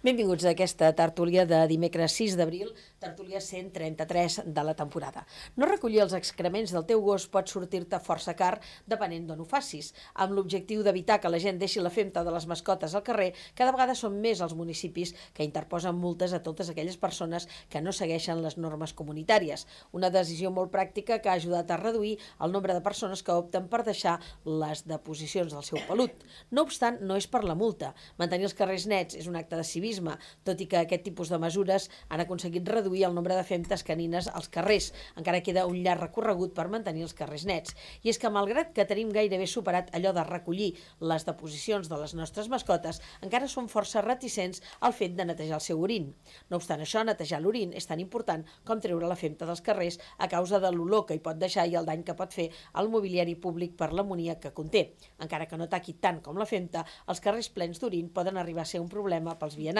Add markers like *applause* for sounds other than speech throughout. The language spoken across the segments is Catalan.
Benvinguts a aquesta tertúlia de dimecres 6 d'abril, tertúlia 133 de la temporada. No recollir els excrements del teu gos pot sortir-te força car depenent d'on ho facis. Amb l'objectiu d'evitar que la gent deixi la femta de les mascotes al carrer, cada vegada són més els municipis que interposen multes a totes aquelles persones que no segueixen les normes comunitàries. Una decisió molt pràctica que ha ajudat a reduir el nombre de persones que opten per deixar les deposicions del seu pelut. No obstant, no és per la multa. Mantenir els carrers nets és un acte de civisme, tot i que aquest tipus de mesures han aconseguit reduir el nombre de femtes canines als carrers. Encara queda un llarg recorregut per mantenir els carrers nets. I és que, malgrat que tenim gairebé superat allò de recollir les deposicions de les nostres mascotes, encara som força reticents al fet de netejar el seu orin. No obstant això, netejar l'orin és tan important com treure la femta dels carrers a causa de l'olor que hi pot deixar i el dany que pot fer al mobiliari públic per l'amoníac que conté. Encara que no taqui tant com la femta, els carrers plens d'orin poden arribar a ser un problema pels vianants.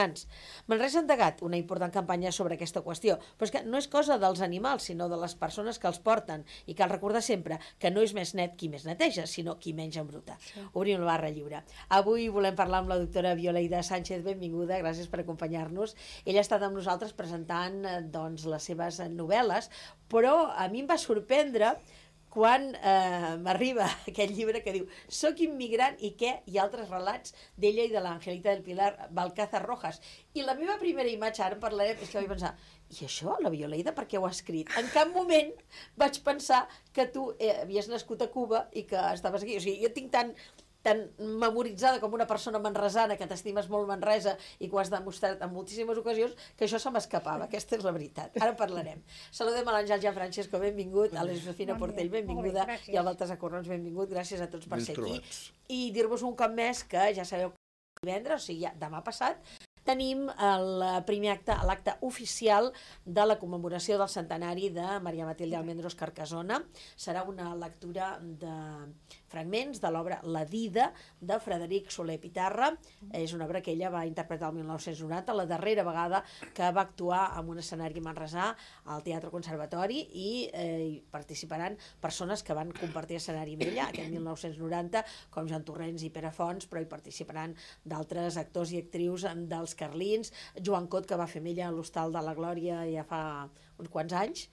Manresa ha endegat una important campanya sobre aquesta qüestió, però és que no és cosa dels animals, sinó de les persones que els porten, i cal recordar sempre que no és més net qui més neteja, sinó qui menys embruta. Sí. Obrim la barra lliure. Avui volem parlar amb la doctora Violeida Sánchez, benvinguda, gràcies per acompanyar-nos. Ella ha estat amb nosaltres presentant eh, doncs, les seves novel·les, però a mi em va sorprendre quan eh, m'arriba *laughs* aquest llibre que diu Soc immigrant i què? I altres relats d'ella i de l'Angelita del Pilar Balcázar Rojas. I la meva primera imatge, ara en parlarem, és que vaig pensar i això, la Violeida, per què ho ha escrit? En cap moment vaig pensar que tu eh, havies nascut a Cuba i que estaves aquí. O sigui, jo tinc tant tan memoritzada com una persona manresana que t'estimes molt Manresa i que ho has demostrat en moltíssimes ocasions, que això se m'escapava, aquesta és la veritat. Ara parlarem. Saludem a l'Àngel Jan Francesco, benvingut, a la Josefina bon Portell, benvinguda, bé, i al Baltasar Corrons, benvingut, gràcies a tots per ser aquí. I dir-vos un cop més que ja sabeu que divendres, o sigui, ja demà passat, tenim el primer acte, l'acte oficial de la commemoració del centenari de Maria Matilde Almendros Carcasona. Serà una lectura de fragments de l'obra La Dida de Frederic Soler Pitarra. És una obra que ella va interpretar el 1990, la darrera vegada que va actuar en un escenari manresà al Teatre Conservatori i eh, participaran persones que van compartir escenari amb ella aquest 1990, com Joan Torrents i Pere Fons, però hi participaran d'altres actors i actrius dels Carlins, Joan Cot, que va fer amb ella a l'Hostal de la Glòria ja fa uns quants anys,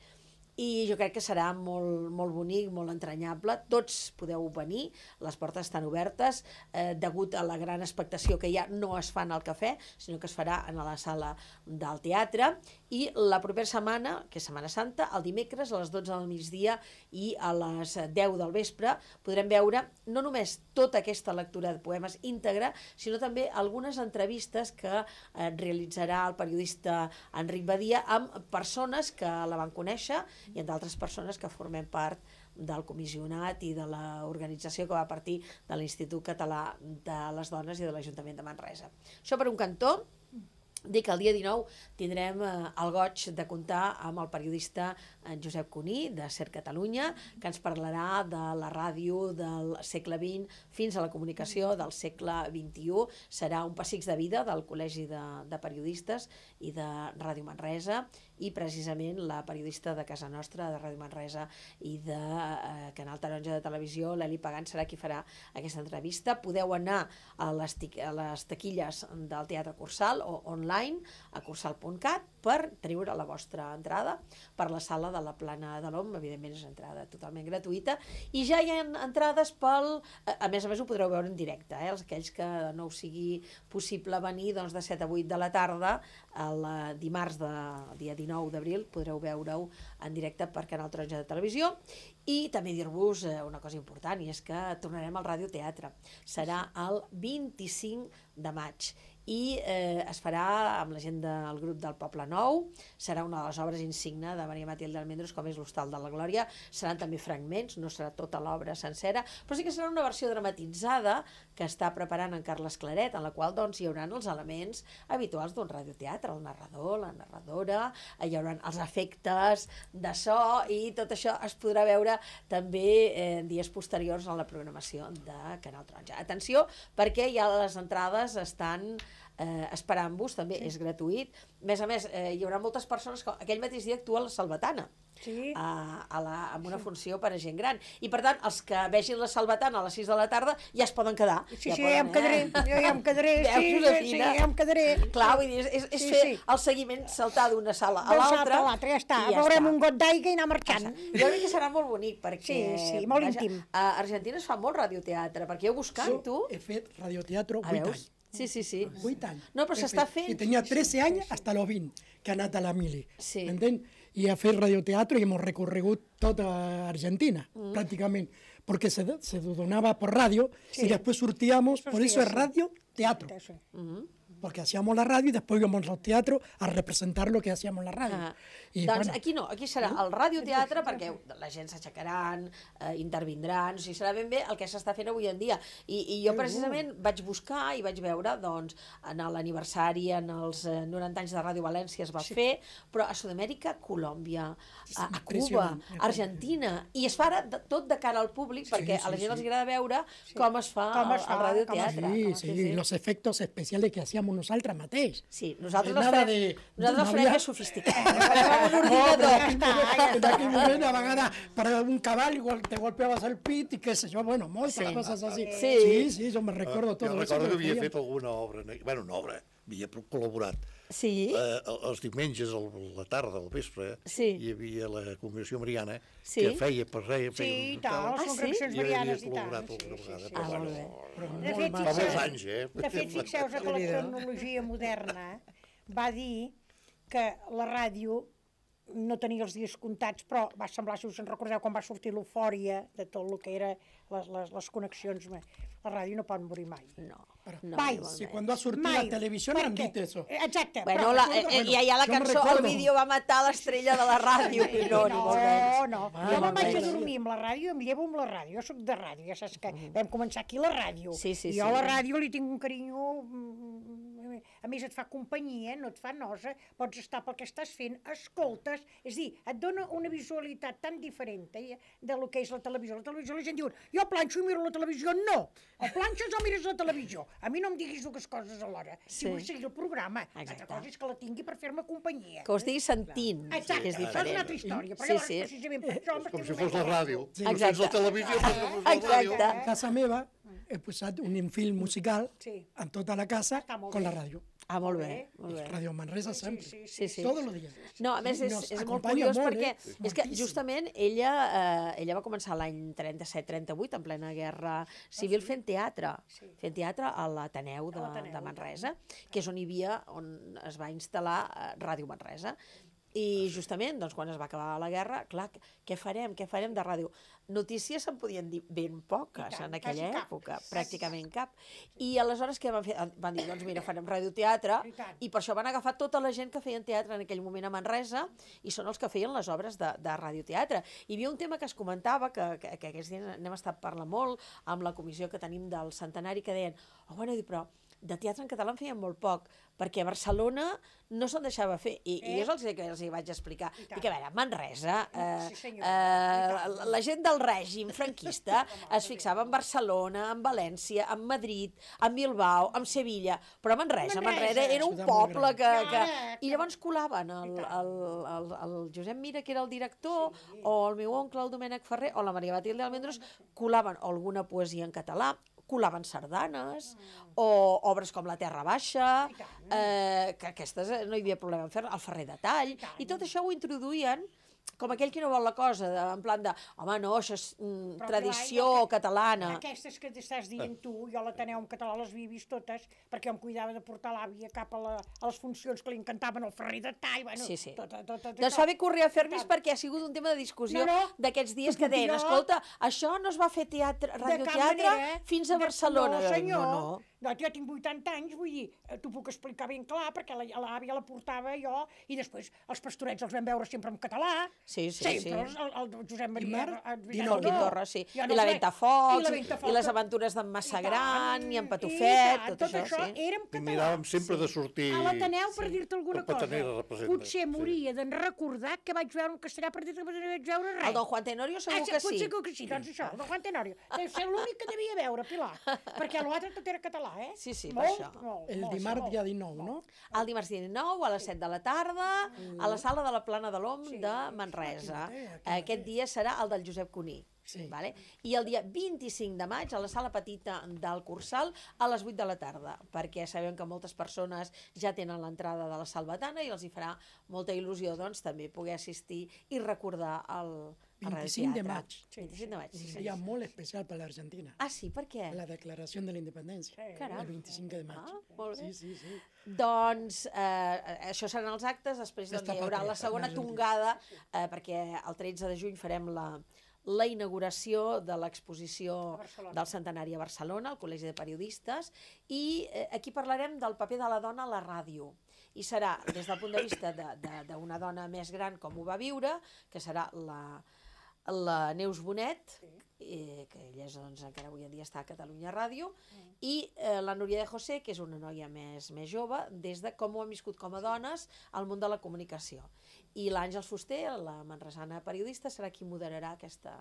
i jo crec que serà molt, molt bonic, molt entranyable. Tots podeu venir, les portes estan obertes, eh, degut a la gran expectació que ja no es fan al cafè, sinó que es farà en la sala del teatre, i la propera setmana, que és Setmana Santa, el dimecres a les 12 del migdia i a les 10 del vespre, podrem veure no només tota aquesta lectura de poemes íntegra, sinó també algunes entrevistes que eh, realitzarà el periodista Enric Badia amb persones que la van conèixer i d'altres persones que formem part del comissionat i de l'organització que va partir de l'Institut Català de les Dones i de l'Ajuntament de Manresa. Això per un cantó, dir que el dia 19 tindrem eh, el goig de comptar amb el periodista eh, Josep Cuní, de Ser Catalunya, que ens parlarà de la ràdio del segle XX fins a la comunicació del segle XXI. Serà un passeig de vida del Col·legi de, de Periodistes i de Ràdio Manresa i precisament la periodista de casa nostra, de Ràdio Manresa i de eh, Canal Taronja de Televisió, l'Eli Pagant, serà qui farà aquesta entrevista. Podeu anar a les, a les taquilles del Teatre Cursal o online a cursal.cat per treure la vostra entrada per la sala de la Plana de l'OM, evidentment és entrada totalment gratuïta, i ja hi ha entrades pel... A més a més ho podreu veure en directe, eh? els aquells que no us sigui possible venir doncs, de 7 a 8 de la tarda, el dimarts de dia 19 19 d'abril podreu veure-ho en directe per Canal Taronja de Televisió. I també dir-vos eh, una cosa important i és que tornarem al radioteatre. Serà el 25 de maig i eh, es farà amb la gent del grup del Poble Nou, serà una de les obres insigne de Maria Matilde Almendros, com és l'Hostal de la Glòria, seran també fragments, no serà tota l'obra sencera, però sí que serà una versió dramatitzada que està preparant en Carles Claret, en la qual doncs, hi haurà els elements habituals d'un radioteatre, el narrador, la narradora, hi haurà els efectes de so i tot això es podrà veure també eh, en dies posteriors a la programació de Canal Taronja. Atenció, perquè ja les entrades estan eh, esperant-vos, també és gratuït. A més a més, eh, hi haurà moltes persones que aquell mateix dia actua a la Salvatana. Sí. A, a la, amb una funció per a gent gran. I per tant, els que vegin la Salvatana a les 6 de la tarda ja es poden quedar. Sí, ja sí, poden, ja em quedaré, jo ja em quedaré, *laughs* Veus, sí, sí, Josefina? ja em quedaré. Clar, vull dir, és, és, Sí, fer sí. el seguiment, saltar d'una sala a l'altra. a l'altre, ja està. i Veurem està. un got d'aigua i anar marxant. Jo crec que serà molt bonic perquè... Sí, sí, molt íntim. A Argentina es fa molt radioteatre, perquè jo buscant, tu... He fet radioteatro Ah, 8 veus? anys. Sí, sí, sí. 8 anys. No, però s'està fent. I tenia 13 anys hasta los 20, que ha anat a la mili. Sí. M'entén? I he fet radioteatro i hem recorregut tota Argentina, Mm. prácticamente. Porque se, se donaba por radio y después surtíamos, por eso es radio, teatro. Sí. Porque hacíamos la radio y después íbamos al teatro a representar lo que hacíamos en la radio. Ah, I, doncs bueno, aquí no, aquí serà el radioteatre perquè la gent s'aixecaran, eh, intervindran, o sigui, serà ben bé el que s'està fent avui en dia. I, I jo precisament vaig buscar i vaig veure, doncs, en l'aniversari, en els eh, 90 anys de Ràdio València es va fer, però a Sud-amèrica, Colòmbia, a, a Cuba, Argentina, i es fa ara de, tot de cara al públic, perquè a la sí, gent sí. els agrada veure com es fa Com el, es el fa, radioteatre. sí, sí, los efectos especiales que hacíamos nosaltres mateix. Sí, nosaltres nada farem, de- nosaltres no farem havia- més sofisticats. Els farem amb un *laughs* ordinador. En aquell moment, a vegades, per un cavall, igual te golpeabas el pit i què sé jo, bueno, moltes Sí. coses així. Sí. sí, sí, jo me recordo tot jo recordo que havia fet alguna obra, en- bueno, una obra, havia col·laborat. Sí. Eh, els diumenges, a la tarda, al vespre, Sí. hi havia la Congregació Mariana, Sí. que feia per feia, Sí, i tal, les Ah, sí? congregacions marianes i tal. col·laborat Sí, alguna sí, vegada, sí. però Ah, molt bé. De fet, fa molts fixeu- anys, eh? De fet, fixeu-vos que la cronologia moderna va dir que la ràdio no tenia els dies comptats, però va semblar, si us en recordeu, quan va sortir l'eufòria de tot el que era les, les, les connexions, la ràdio no pot morir mai. No, no, Mai. molt Sí, menys. cuando ha sortido Mai. la televisión Per han dit eso. Eh, Exacte. Bueno, però- la, però- eh, eh, ja hi ha la cançó, el vídeo va matar l'estrella de la *laughs* ràdio, i no. No, no. Ah, jo me'n vaig a dormir amb la ràdio, em llevo amb la ràdio. Jo sóc de ràdio, ja saps que vam començar aquí la ràdio. Sí, sí, I jo sí. a la ràdio li tinc un carinyo... A més, et fa companyia, no et fa nosa, pots estar pel que estàs fent, escoltes, és a dir, et dona una visualitat tan diferent eh, de lo que és la televisió. La televisió la gent diu, jo planxo i miro la televisió. No! O planxes o mires la televisió. A mi no em diguis dues coses alhora. Sí. Si vull seguir el programa, Exacte. l'altra cosa és que la tingui per fer-me companyia. Que ho estigui sentint, Exacte, que és això és diferent. una altra història, però Sí, llavors sí. precisament per això... Com m'estic si fos la ràdio. Sí. No tens la televisió, però no fos la ràdio. Exacte. A casa meva he posat un film musical Sí. en tota la casa con bé. la ràdio. Ah, molt bé, molt bé. Radio Manresa sempre. sí, Sí, sí. Todos los días. No, a més, és, és molt curiós molt, perquè eh? és que justament ella, eh, ella va començar l'any 37-38, en plena guerra civil, fent teatre. Fent teatre a l'Ateneu de, de Manresa, que és on hi havia, on es va instal·lar eh, Ràdio Manresa. I justament, doncs, quan es va acabar la guerra, clar, què farem? Què farem de ràdio? Notícies se'n podien dir ben poques tant, en aquella cap, època, quasi pràcticament cap. I aleshores què van fer? Van dir, doncs mira, farem radioteatre, I i per això van agafar tota la gent que feien teatre en aquell moment a Manresa, i són els que feien les obres de, de radioteatre. Hi havia un tema que es comentava, que, que, que aquests dies n'hem estat parlant molt, amb la comissió que tenim del centenari, que deien, oh, bueno, però de teatre en català en feien molt poc, perquè a Barcelona no se'n deixava fer. I, eh? i Eh? és el que els hi vaig explicar. I. Dic, a veure, Manresa, eh, Sí, senyor. eh, tant. la, la gent del règim franquista *laughs* es fixava en Barcelona, en València, en Madrid, en Bilbao, en Sevilla, però a Manresa, Manresa. Manresa era un poble que, que... I llavors colaven el, el, el, el Josep Mira, que era el director, o el meu oncle, el Domènec Ferrer, o la Maria Batilde Almendros, colaven alguna poesia en català, colaven sardanes, o obres com La Terra Baixa, eh, que aquestes eh, no hi havia problema en fer el Ferrer de Tall, i tot això ho introduïen com aquell que no vol la cosa, de, en plan de, home, no, això és mm, Però, tradició clar, catalana. Aquestes que estàs dient tu, jo l'Ateneu en català les havia vist totes, perquè em cuidava de portar l'àvia cap a, la, a les funcions que li encantaven el Ferrer de Tall, bueno, Sí, sí. tot, tot, tot, tot Doncs això. fa bé correr a fer-mis perquè ha sigut un tema de discussió No, no. d'aquests dies que deien, escolta, això no es va fer teatre, radioteatre manera, eh? fins a Barcelona. No, senyor. No, no. No, jo tinc 80 anys, vull dir, eh, t'ho puc explicar ben clar, perquè la- l'àvia la portava jo, i després els pastorets els vam veure sempre en català. Sí, sí, sempre, sí. Els, el, el Josep Maria... Mar, el- Dino no, El Quim Torra, sí. jo I no la. Ventafocs, I, la i, Ventafocs, i les aventures d'en i Massagran, tant, i en i Patufet, tant, tot, això, sí. era en I català. miràvem sempre de sortir... A l'Ateneu, per dir-te alguna cosa, potser sí. m'hauria de recordar que vaig veure un castellà per dir-te que no vaig veure res. El Don Juan Tenorio segur Ah, sí, que sí. Potser que sí, doncs això, el Don Juan Tenorio. Deu ser l'únic que devia veure, Pilar, *laughs* perquè l'altre tot era català. Clar, eh? Sí, sí, per molt, això. Molt, El molt, dimarts dia 19, no? El dimarts dia 19 a les 7 de la tarda a la sala de la Plana de l'Om de Manresa. aquí mateix, aquí Aquest dia serà el del Josep Cuní. Sí. Vale? I el dia 25 de maig a la sala petita del Cursal a les 8 de la tarda, perquè sabem que moltes persones ja tenen l'entrada de la Salvatana i els hi farà molta il·lusió doncs, també poder assistir i recordar el 25 de maig. 25 de maig, sí, Un sí. dia molt especial per l'Argentina. Ah, sí? Per què? La declaració de la independència. Caram. El 25 de maig. Ah, molt bé. Sí, sí, sí. Doncs eh, això seran els actes, després doncs, hi haurà la segona tongada, eh, perquè el 13 de juny farem la, la inauguració de l'exposició del centenari a Barcelona, al Col·legi de Periodistes, i eh, aquí parlarem del paper de la dona a la ràdio. I serà des del punt de vista de- de- d'una dona més gran com ho va viure, que serà la, la Neus Bonet, eh, que ella és, doncs, encara avui en dia està a Catalunya Ràdio, i eh, la Núria de José, que és una noia més, més jove, des de com ho han viscut com a dones al món de la comunicació. I l'Àngels Fuster, la manresana periodista, serà qui moderarà aquesta,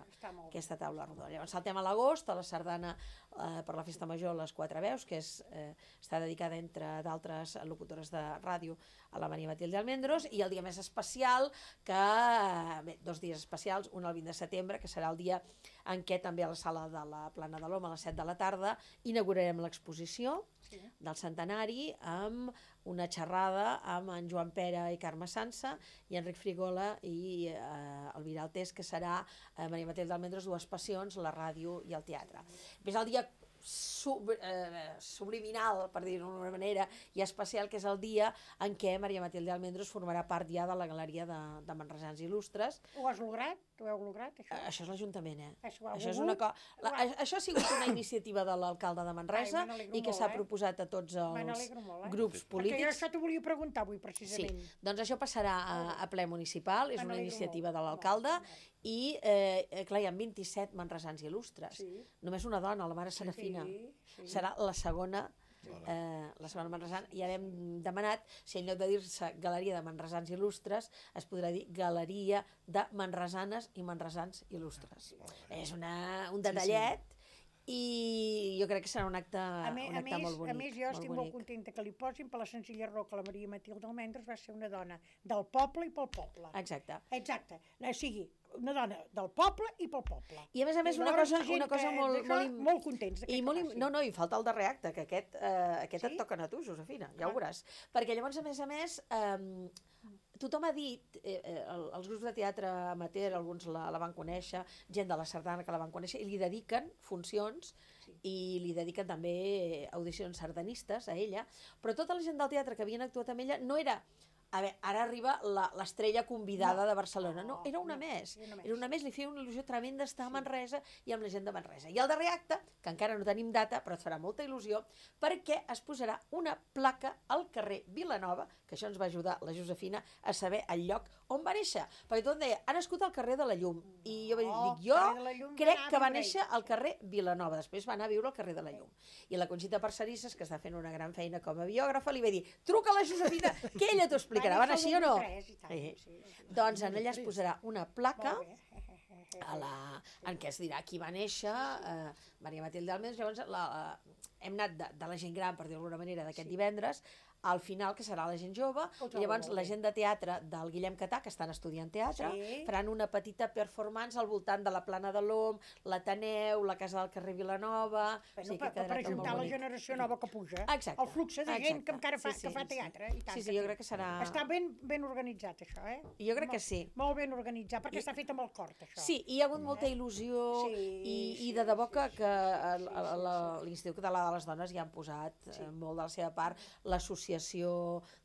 aquesta taula rodona. Llavors saltem a l'agost, a la sardana eh, per la Festa Major Les Quatre Veus, que és, eh, està dedicada, entre d'altres locutores de ràdio, a la Maria Matilde Almendros, i el dia més especial, que, eh, bé, dos dies especials, un el 20 de setembre, que serà el dia en què també a la sala de la Plana de l'Home, a les 7 de la tarda, inaugurarem l'exposició Sí. del centenari amb una xerrada amb en Joan Pera i Carme Sansa i Enric Frigola i eh, el Viral Test, que serà eh, Maria Matilde Almendros, dues passions, la ràdio i el teatre. És el dia sub, eh, subliminal, per dir-ho d'una manera, i especial, que és el dia en què Maria Matilde Almendros formarà part ja de la galeria de, de Manresans Il·lustres. Ho has lograt? Ho heu lograt, això? Eh, Això és l'Ajuntament, eh? Això ho Això és una co... la, a- això ha sigut una iniciativa de l'alcalde de Manresa Ai, i que s'ha eh? proposat a tots els molt, eh? grups Perquè jo polítics. això t'ho volia preguntar avui, Sí, precisament. doncs això passarà a, a ple municipal, és una iniciativa molt, de l'alcalde i, eh, eh, clar, hi ha 27 manresans il·lustres. Sí. Només una dona, la mare Serafina. Sí, sí. Serà la segona eh, la segona manresana, i ara hem demanat si en lloc de dir-se Galeria de Manresans Il·lustres es podrà dir Galeria de Manresanes i Manresans Il·lustres. És una, un detallet i jo crec que serà un acte, A, me, un a, acte més, molt bonic. a més, jo estic molt bonic. contenta que li posin per la senzilla raó que la Maria Matilde Almendres va ser una dona del poble i pel poble. Exacte. Exacte. O sigui, una dona del poble i pel poble. I a més a més una cosa, una cosa molt, molt, molt contents de I molt, passi. no, no, i falta el darrer acte, que aquest, eh, aquest Sí? et toquen a tu, Josefina, ja Ah. ho veuràs. Perquè llavors, a més a més, eh, tothom ha dit, eh, eh, el- els grups de teatre amateur, alguns la, la van conèixer, gent de la sardana que la van conèixer, i li dediquen funcions i li dediquen també audicions sardanistes a ella, però tota la gent del teatre que havien actuat amb ella no era a veure, ara arriba la- l'estrella convidada No. de Barcelona. No, era una no, més. era una més. Era una més, li feia una il·lusió tremenda estar a Manresa i amb la gent de Manresa. I el darrer acte, que encara no tenim data, però et farà molta il·lusió, perquè es posarà una placa al carrer Vilanova, que això ens va ajudar la Josefina a saber el lloc on va néixer. Perquè tot deia, ha nascut al carrer de la Llum. I jo vaig dir, No, dic, jo crec que va néixer al carrer Vilanova. Després va anar a viure al carrer de la Llum. I la Conxita Parcerisses, que està fent una gran feina com a biògrafa, li va dir, truca a la Josefina, que ella t'ho explicarà. Van així o no? Tres tant, Eh, sí, sí. Doncs en ella es posarà una placa a la, en què es dirà qui va néixer, eh, Maria Matilde Almenys, llavors la, la, hem anat de, de la gent gran, per dir-ho d'alguna manera, d'aquest divendres, al final, que serà la gent jove, i llavors la gent de teatre del Guillem Catà, que estan estudiant teatre, Sí. faran una petita performance al voltant de la Plana de l'Om, l'Ateneu, la Casa del carrer Vilanova... Bueno, sigui per, que per molt ajuntar la generació nova que puja. Exacte, El flux de gent exacte. que encara fa, Sí, sí, que fa sí. teatre. I tant Sí, sí, jo crec que serà- Està ben, ben organitzat, això, eh? Jo crec que sí. Molt ben organitzat, perquè està fet amb el cor, això. Sí, i hi ha hagut molta il·lusió Sí, i, i sí, de debò sí, que, sí, que el- el- l'Institut Català de les Dones ja han posat eh, molt de la seva part, l'associació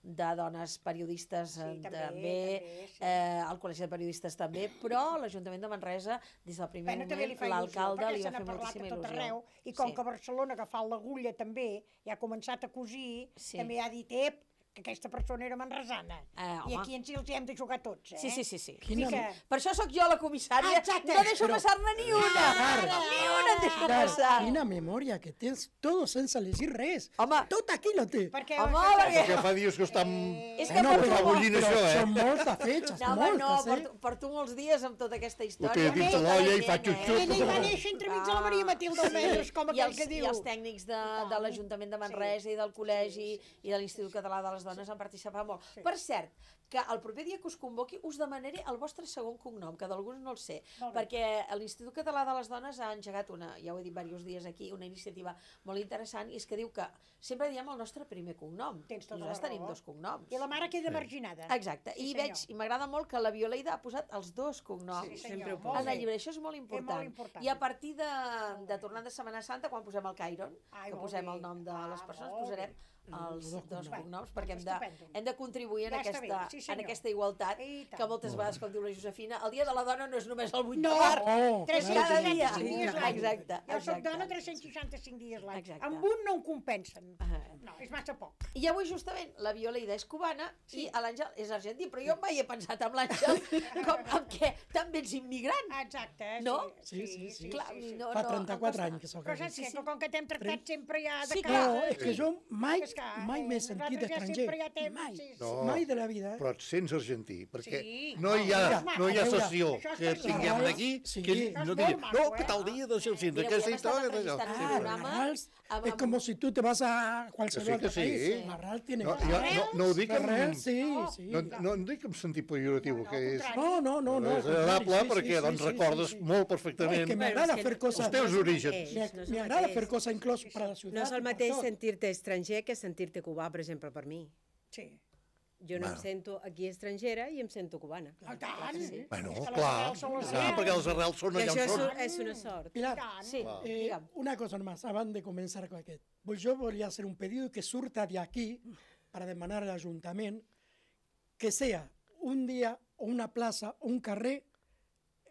de dones periodistes eh, Sí, també, també, també, sí. eh, el Col·legi de Periodistes també, però l'Ajuntament de Manresa, des del primer Bueno, moment, l'alcalde li va fer moltíssima il·lusió. arreu, i com Sí. que Barcelona, que fa l'agulla també, ja ha començat a cosir, Sí. també ha dit, ep, que aquesta persona era manresana. Eh, I aquí ens hi els hi hem de jugar tots, eh? Sí, sí, sí, sí. Quina- que- Per això sóc jo la comissària. Exacte. No deixo Però- passar-ne ni una. Ni una en deixo passar. quina memòria que tens, todo sense llegir res. Home. Tot aquí lo té. Perquè, Home, perquè- perquè- Que fa dies que estan... És que Bueno, porto, però molt- bullint però això, eh? són moltes fetges, No, home, no, moltes, eh? porto, porto molts dies amb tota aquesta Ho història. té dins de la l'olla i fa eh? xup-xup. Ella hi va néixer entremig de la Maria Matilde Almeres, com I aquell que diu. I els tècnics de, de l'Ajuntament de Manresa i del Col·legi i de l'Institut Català de les Dones han participat molt. Per cert, que el proper dia que us convoqui us demanaré el vostre segon cognom, que d'alguns no el sé, Molt perquè l'Institut Català de les Dones ha engegat una, ja ho he dit diversos dies aquí, una iniciativa molt interessant i és que diu que sempre diem el nostre primer cognom. Tens tota la Nosaltres tenim dos cognoms. I la mare queda marginada. Exacte, Sí, i senyor. veig, i m'agrada molt que la Violeida ha posat els dos cognoms Sí, Sempre ho molt en el llibre, això és molt important. important. I a partir de, de tornant de Setmana Santa, quan posem el Cairon, Ai, que molt posem bé. el nom de Ah, les persones, molt posarem bé. Els dos cognoms. perquè hem de, hem de contribuir en Ja aquesta, bé, sí, en aquesta igualtat, que moltes vegades, com diu la Josefina, el dia de la dona no és només el 8 No, de març, Oh, dia. 365 dies l'any. Exacte, Jo soc dona 365 dies l'any. Amb un no em compensen. Ah. No, és massa poc. I avui justament la Violeida és cubana i l'Àngel és argentí, però jo mai he pensat en l'Àngel *laughs* com amb què també ets immigrant. Exacte. No? Sí, sí, sí. Clar, no, Fa no, 34 em costa. anys que sóc Però saps què? Que com que t'hem tractat sempre ja de Sí, cara... No, és que jo mai, És que, mai eh, m'he sentit estranger. ja Mai, sí, sí. No. mai de la vida. Eh? Però et sents argentí, perquè Sí. no hi ha, no hi ha sessió que tinguem d'aquí Sí. que no digui, no, eh? que tal dia de ser Mira, d'aquesta avui hem estat història Ah, es amb- como si tú te vas a cualquier sí, que sí. país. La Rals tiene... No, jo, no, no ho dic amb... sí, sí. No, no en dic amb sentit pejoratiu, que és... No, no, no. no és agradable contrari, sí, perquè sí, doncs sí, sí, recordes sí. molt No, perfectament és que m'agrada és que fer coses... els teus orígens. És, Me, no és me el agrada mateix. fer coses inclús per a la ciutat. No és el mateix sentir-te estranger que sentir-te cubà, per exemple, per mi. Sí. Jo no Bueno. em sento aquí estrangera i em sento cubana. Oh, tant. Bueno, És que les clar, les clar, arrels. perquè els arrels són I allà on és, són. és una sort. Pilar, tant. Sí, eh, una cosa nomás, abans de començar con aquest. Pues yo volia hacer un pedido que surta de aquí para demanar al ayuntamiento que sea un día o una plaza o un carrer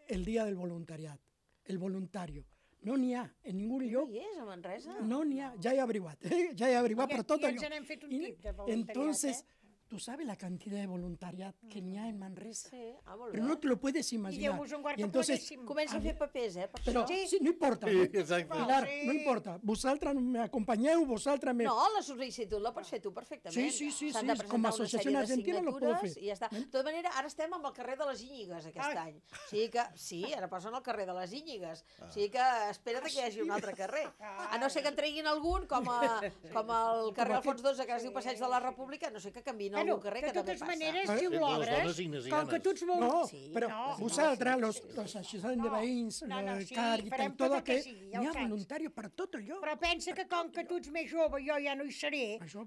el día del voluntariat, el voluntario. No n'hi ha en ningún No lloc hi és, a Manresa? No n'hi ha, ja he averiguat, eh? *laughs* ja he averiguat I- per tot i allò. ens n'hem fet un I- tip de voluntariat, Entonces, eh? Tú sabes la cantidad de voluntariat que n'hi ha en Manresa. Sí, ah, molt Pero bé. no te lo puedes imaginar. Guard Y que entonces. Comença a fer papers, eh, per però això. sí, no importa. Sí, no? exacte. Pilar, Sí. no importa. Vosaltres m'acompanyeu, vosaltres me... No, la sol·licitud la pots fer tu perfectament. Sí, sí, sí, S'han sí, de com a associació argentina lo puedo fer. I ja està. De tota manera, ara estem amb el carrer de les Íñigues aquest Ai. any. O sigui que, sí, ara posen al carrer de les Íñigues. O sigui que espera't que hi hagi un altre carrer. A no ser que en treguin algun, com, a, com el carrer Alfons XII, que es diu Passeig de la República, no sé que canviïn Bueno, algun carrer de que també totes passa. maneres, Eh, si de ho les obres, com que tu ets molt... No, Sí, però no, vosaltres, no, los, sí, sí. los associacions de veïns, no, no, el sí, CAR i tal, tot tot el que que... sigui, ja N'hi ho ha voluntaris per tot allò. Però pensa que com que tu ets més jove, jo ja no hi seré,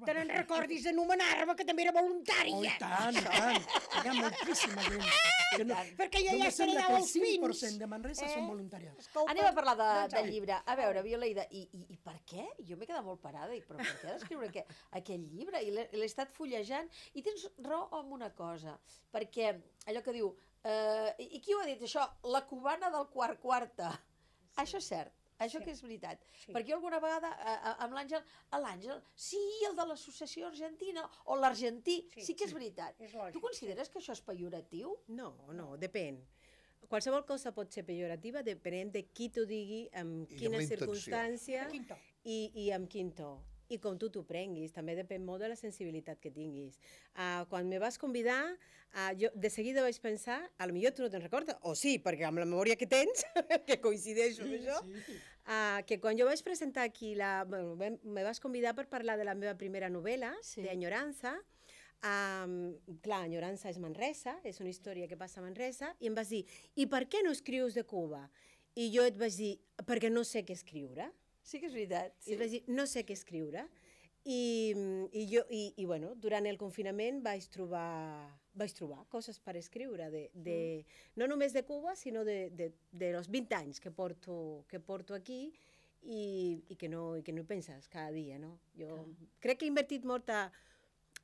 te n'en recordis d'anomenar-me, que també era voluntària. Oh, i tant, i tant. Hi ha moltíssima gent. *laughs* Que no, Perquè jo ja me estaré sembla allà que el als pins. 5% de Manresa Eh? són voluntariats. Escolta, Anem a parlar de, doncs, del llibre. A veure, Violeida, i, i, i per què? Jo m'he quedat molt parada, i però per què has d'escriure aquest, aquest llibre? I l'he estat fullejant, i tens raó amb una cosa, perquè allò que diu, eh, i qui ho ha dit això? La cubana del quart quarta. Això és cert. Això que és veritat. Sí. Perquè jo alguna vegada eh, eh, amb l'Àngel, a l'Àngel, sí, el de l'associació argentina, o l'argentí, sí, Sí, sí que és sí. veritat. És lògic, tu consideres que això és pejoratiu? No, no, depèn. Qualsevol cosa pot ser pejorativa depenent de qui t'ho digui, amb I amb quina intenció. circumstància i, i amb quin to. I com tu t'ho prenguis, també depèn molt de la sensibilitat que tinguis. Uh, quan me vas convidar, uh, jo de seguida vaig pensar, a lo millor tu no te'n recordes, o sí, perquè amb la memòria que tens, *laughs* que coincideix amb això, uh, que quan jo vaig presentar aquí, la, bueno, me vas convidar per parlar de la meva primera novel·la, Sí. d'Enyorança, Um, clar, Enyorança és Manresa, és una història que passa a Manresa, i em vas dir, i per què no escrius de Cuba? I jo et vaig dir, perquè no sé què escriure. Sí que és veritat. Sí. I vaig dir, no sé què escriure. I, i, jo, i, i bueno, durant el confinament vaig trobar, vaig trobar coses per escriure, de, de, no només de Cuba, sinó de, de, de los 20 anys que porto, que porto aquí i, i, que no, i que no hi penses cada dia. No? Jo crec que he invertit molta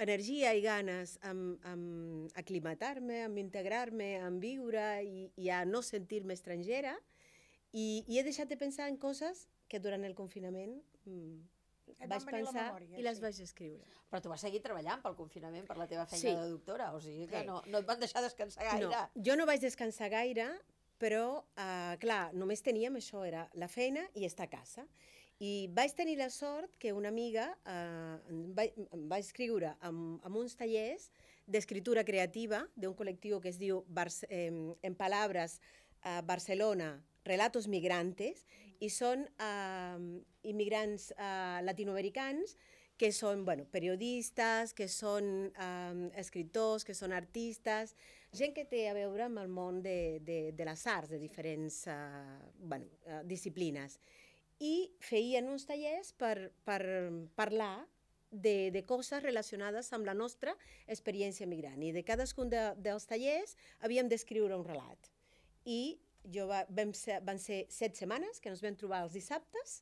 energia i ganes en, en aclimatar-me, en integrar-me, en viure i, i a no sentir-me estrangera i, i he deixat de pensar en coses que durant el confinament mm, Et vaig pensar memòria, i les sí. vaig escriure. Però tu vas seguir treballant pel confinament, per la teva feina Sí. de doctora, o sigui que Sí. no, no et van deixar descansar gaire. No, jo no vaig descansar gaire, però, uh, clar, només teníem això, era la feina i estar a casa. I vaig tenir la sort que una amiga uh, em, va, em va escriure amb, amb uns tallers d'escriptura creativa d'un col·lectiu que es diu Barce eh, En Palabras uh, Barcelona Relatos Migrantes i són uh, immigrants uh, latinoamericans que són bueno, periodistes, que són um, escriptors, que són artistes, gent que té a veure amb el món de, de, de les arts, de diferents uh, bueno, uh, disciplines. I feien uns tallers per, per parlar de, de coses relacionades amb la nostra experiència migrant. I de cadascun de, dels tallers havíem d'escriure un relat. I jo va, vam ser, van ser set setmanes que ens vam trobar els dissabtes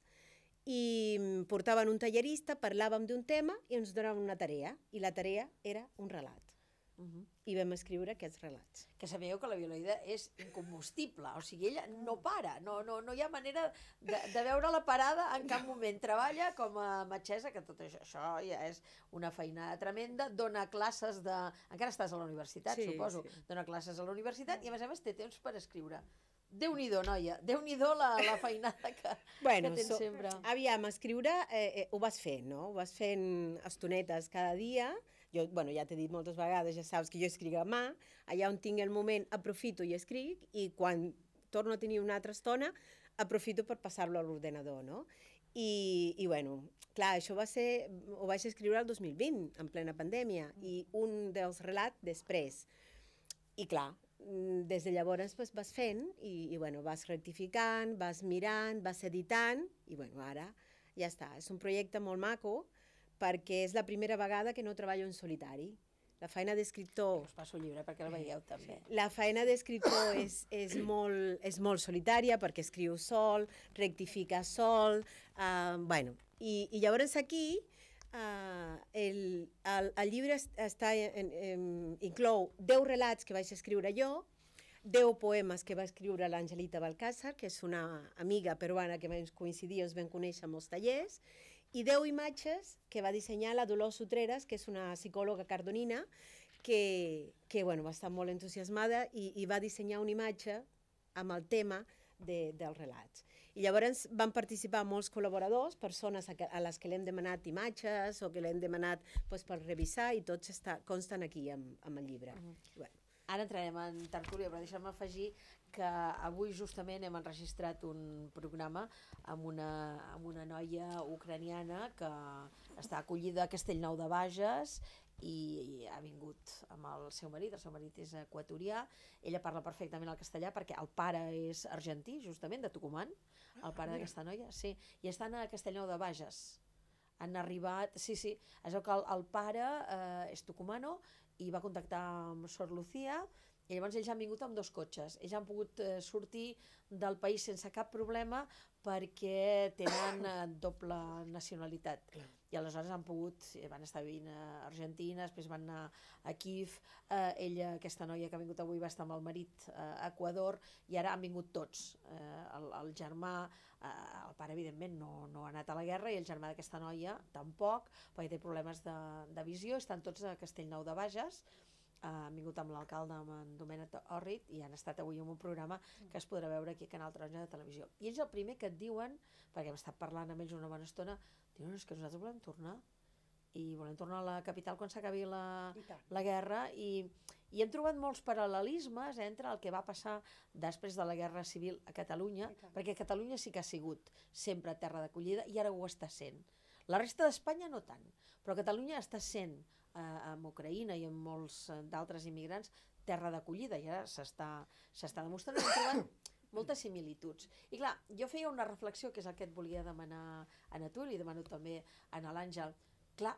i mm, portaven un tallerista, parlàvem d'un tema i ens donaven una tarea. I la tarea era un relat. Uh -huh. I vam escriure aquests relats. Que sabeu que la Violaida és incombustible, o sigui, ella no para, no, no, no hi ha manera de, de veure-la parada en cap moment. Treballa com a metgessa, que tot això, això ja és una feina tremenda, dona classes de... Encara estàs a la universitat, Sí, suposo. sí. Dona classes a la universitat i, a més a més, té temps per escriure. Déu-n'hi-do, noia, déu-n'hi-do la, la feinada que, *laughs* Bueno, que tens so- sempre. Aviam, escriure eh, eh, ho vas fent, no? Ho vas fent estonetes cada dia. Jo, bueno, ja t'he dit moltes vegades, ja saps que jo escric a mà, allà on tinc el moment aprofito i escric, i quan torno a tenir una altra estona, aprofito per passar-lo a l'ordenador, no? I, I, bueno, clar, això va ser, ho vaig escriure el 2020, en plena pandèmia, i un dels relats després. I clar, des de llavors pues, vas fent i, i bueno, vas rectificant, vas mirant, vas editant i bueno, ara ja està. És un projecte molt maco perquè és la primera vegada que no treballo en solitari. La feina d'escriptor Us passo el llibre perquè el veieu també. la feina d'escriptor *coughs* és, és, molt, és molt solitària perquè escriu sol, rectifica sol, uh, bueno, i, i llavors aquí el, el, el llibre es- està en, en, inclou 10 relats que vaig escriure jo, 10 poemes que va escriure l'Angelita Balcàsar, que és una amiga peruana que vam coincidir, ens vam conèixer a molts tallers, i 10 imatges que va dissenyar la Dolors Sutreres, que és una psicòloga cardonina, que, que bueno, va estar molt entusiasmada i, i va dissenyar una imatge amb el tema de, dels relats. I llavors van participar molts col·laboradors, persones a, que, a les que l'hem demanat imatges o que l'hem demanat pues, per revisar i tots està, consten aquí amb, amb el llibre. Uh -huh. bueno, Ara entrarem en tertúlia, però deixa'm afegir que avui justament hem enregistrat un programa amb una, amb una noia ucraniana que està acollida a Castellnou de Bages i ha vingut amb el seu marit, el seu marit és equatorià, ella parla perfectament el castellà perquè el pare és argentí, justament, de Tucumán, el pare d'aquesta noia, sí, i estan a Castellnou de Bages. Han arribat, sí, sí, es veu que el, el pare eh, és tucumano i va contactar amb Sor Lucía i llavors ells han vingut amb dos cotxes. Ells han pogut eh, sortir del país sense cap problema perquè tenen eh, doble nacionalitat. I aleshores han pogut, eh, van estar vivint a Argentina, després van anar a Kiev, eh, ella, aquesta noia que ha vingut avui, va estar amb el marit eh, a Equador, i ara han vingut tots. Eh, el, el germà, eh, el pare evidentment no, no ha anat a la guerra i el germà d'aquesta noia tampoc, perquè té problemes de, de visió, estan tots a Castellnou de Bages, han vingut amb l'alcalde, amb en Domènec Orrit, i han estat avui en un programa que es podrà veure aquí a Canal Taronja de Televisió. I ells el primer que et diuen, perquè hem estat parlant amb ells una bona estona, diuen, és que nosaltres volem tornar, i volem tornar a la capital quan s'acabi la, la guerra, i, i hem trobat molts paral·lelismes entre el que va passar després de la Guerra Civil a Catalunya, perquè Catalunya sí que ha sigut sempre terra d'acollida i ara ho està sent. La resta d'Espanya no tant, però Catalunya està sent, eh, amb Ucraïna i amb molts d'altres immigrants, terra d'acollida i ara s'està s'està demostrant i hem trobat *coughs* moltes similituds. I clar, jo feia una reflexió, que és el que et volia demanar a tu, i li demano també a l'Àngel. Clar,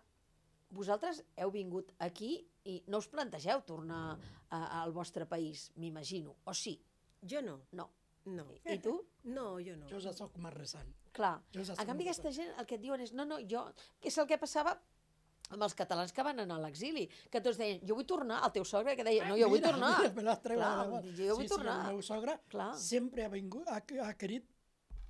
vosaltres heu vingut aquí i no us plantegeu tornar a, al vostre país, m'imagino, o sí? jo no, No. no. I tu? *laughs* No, jo no. Jo ja sóc més recent. Clar, Jo ja en canvi aquesta gent el que et diuen és no, no, jo... Que és el que passava amb els catalans que van anar a l'exili, que tots deien, jo vull tornar, el teu sogre que deia, no, jo vull tornar. Mira, me l'has Clar, jo vull sí, tornar. Sí, el meu sogre Clar. sempre ha, vingut, ha, ha querit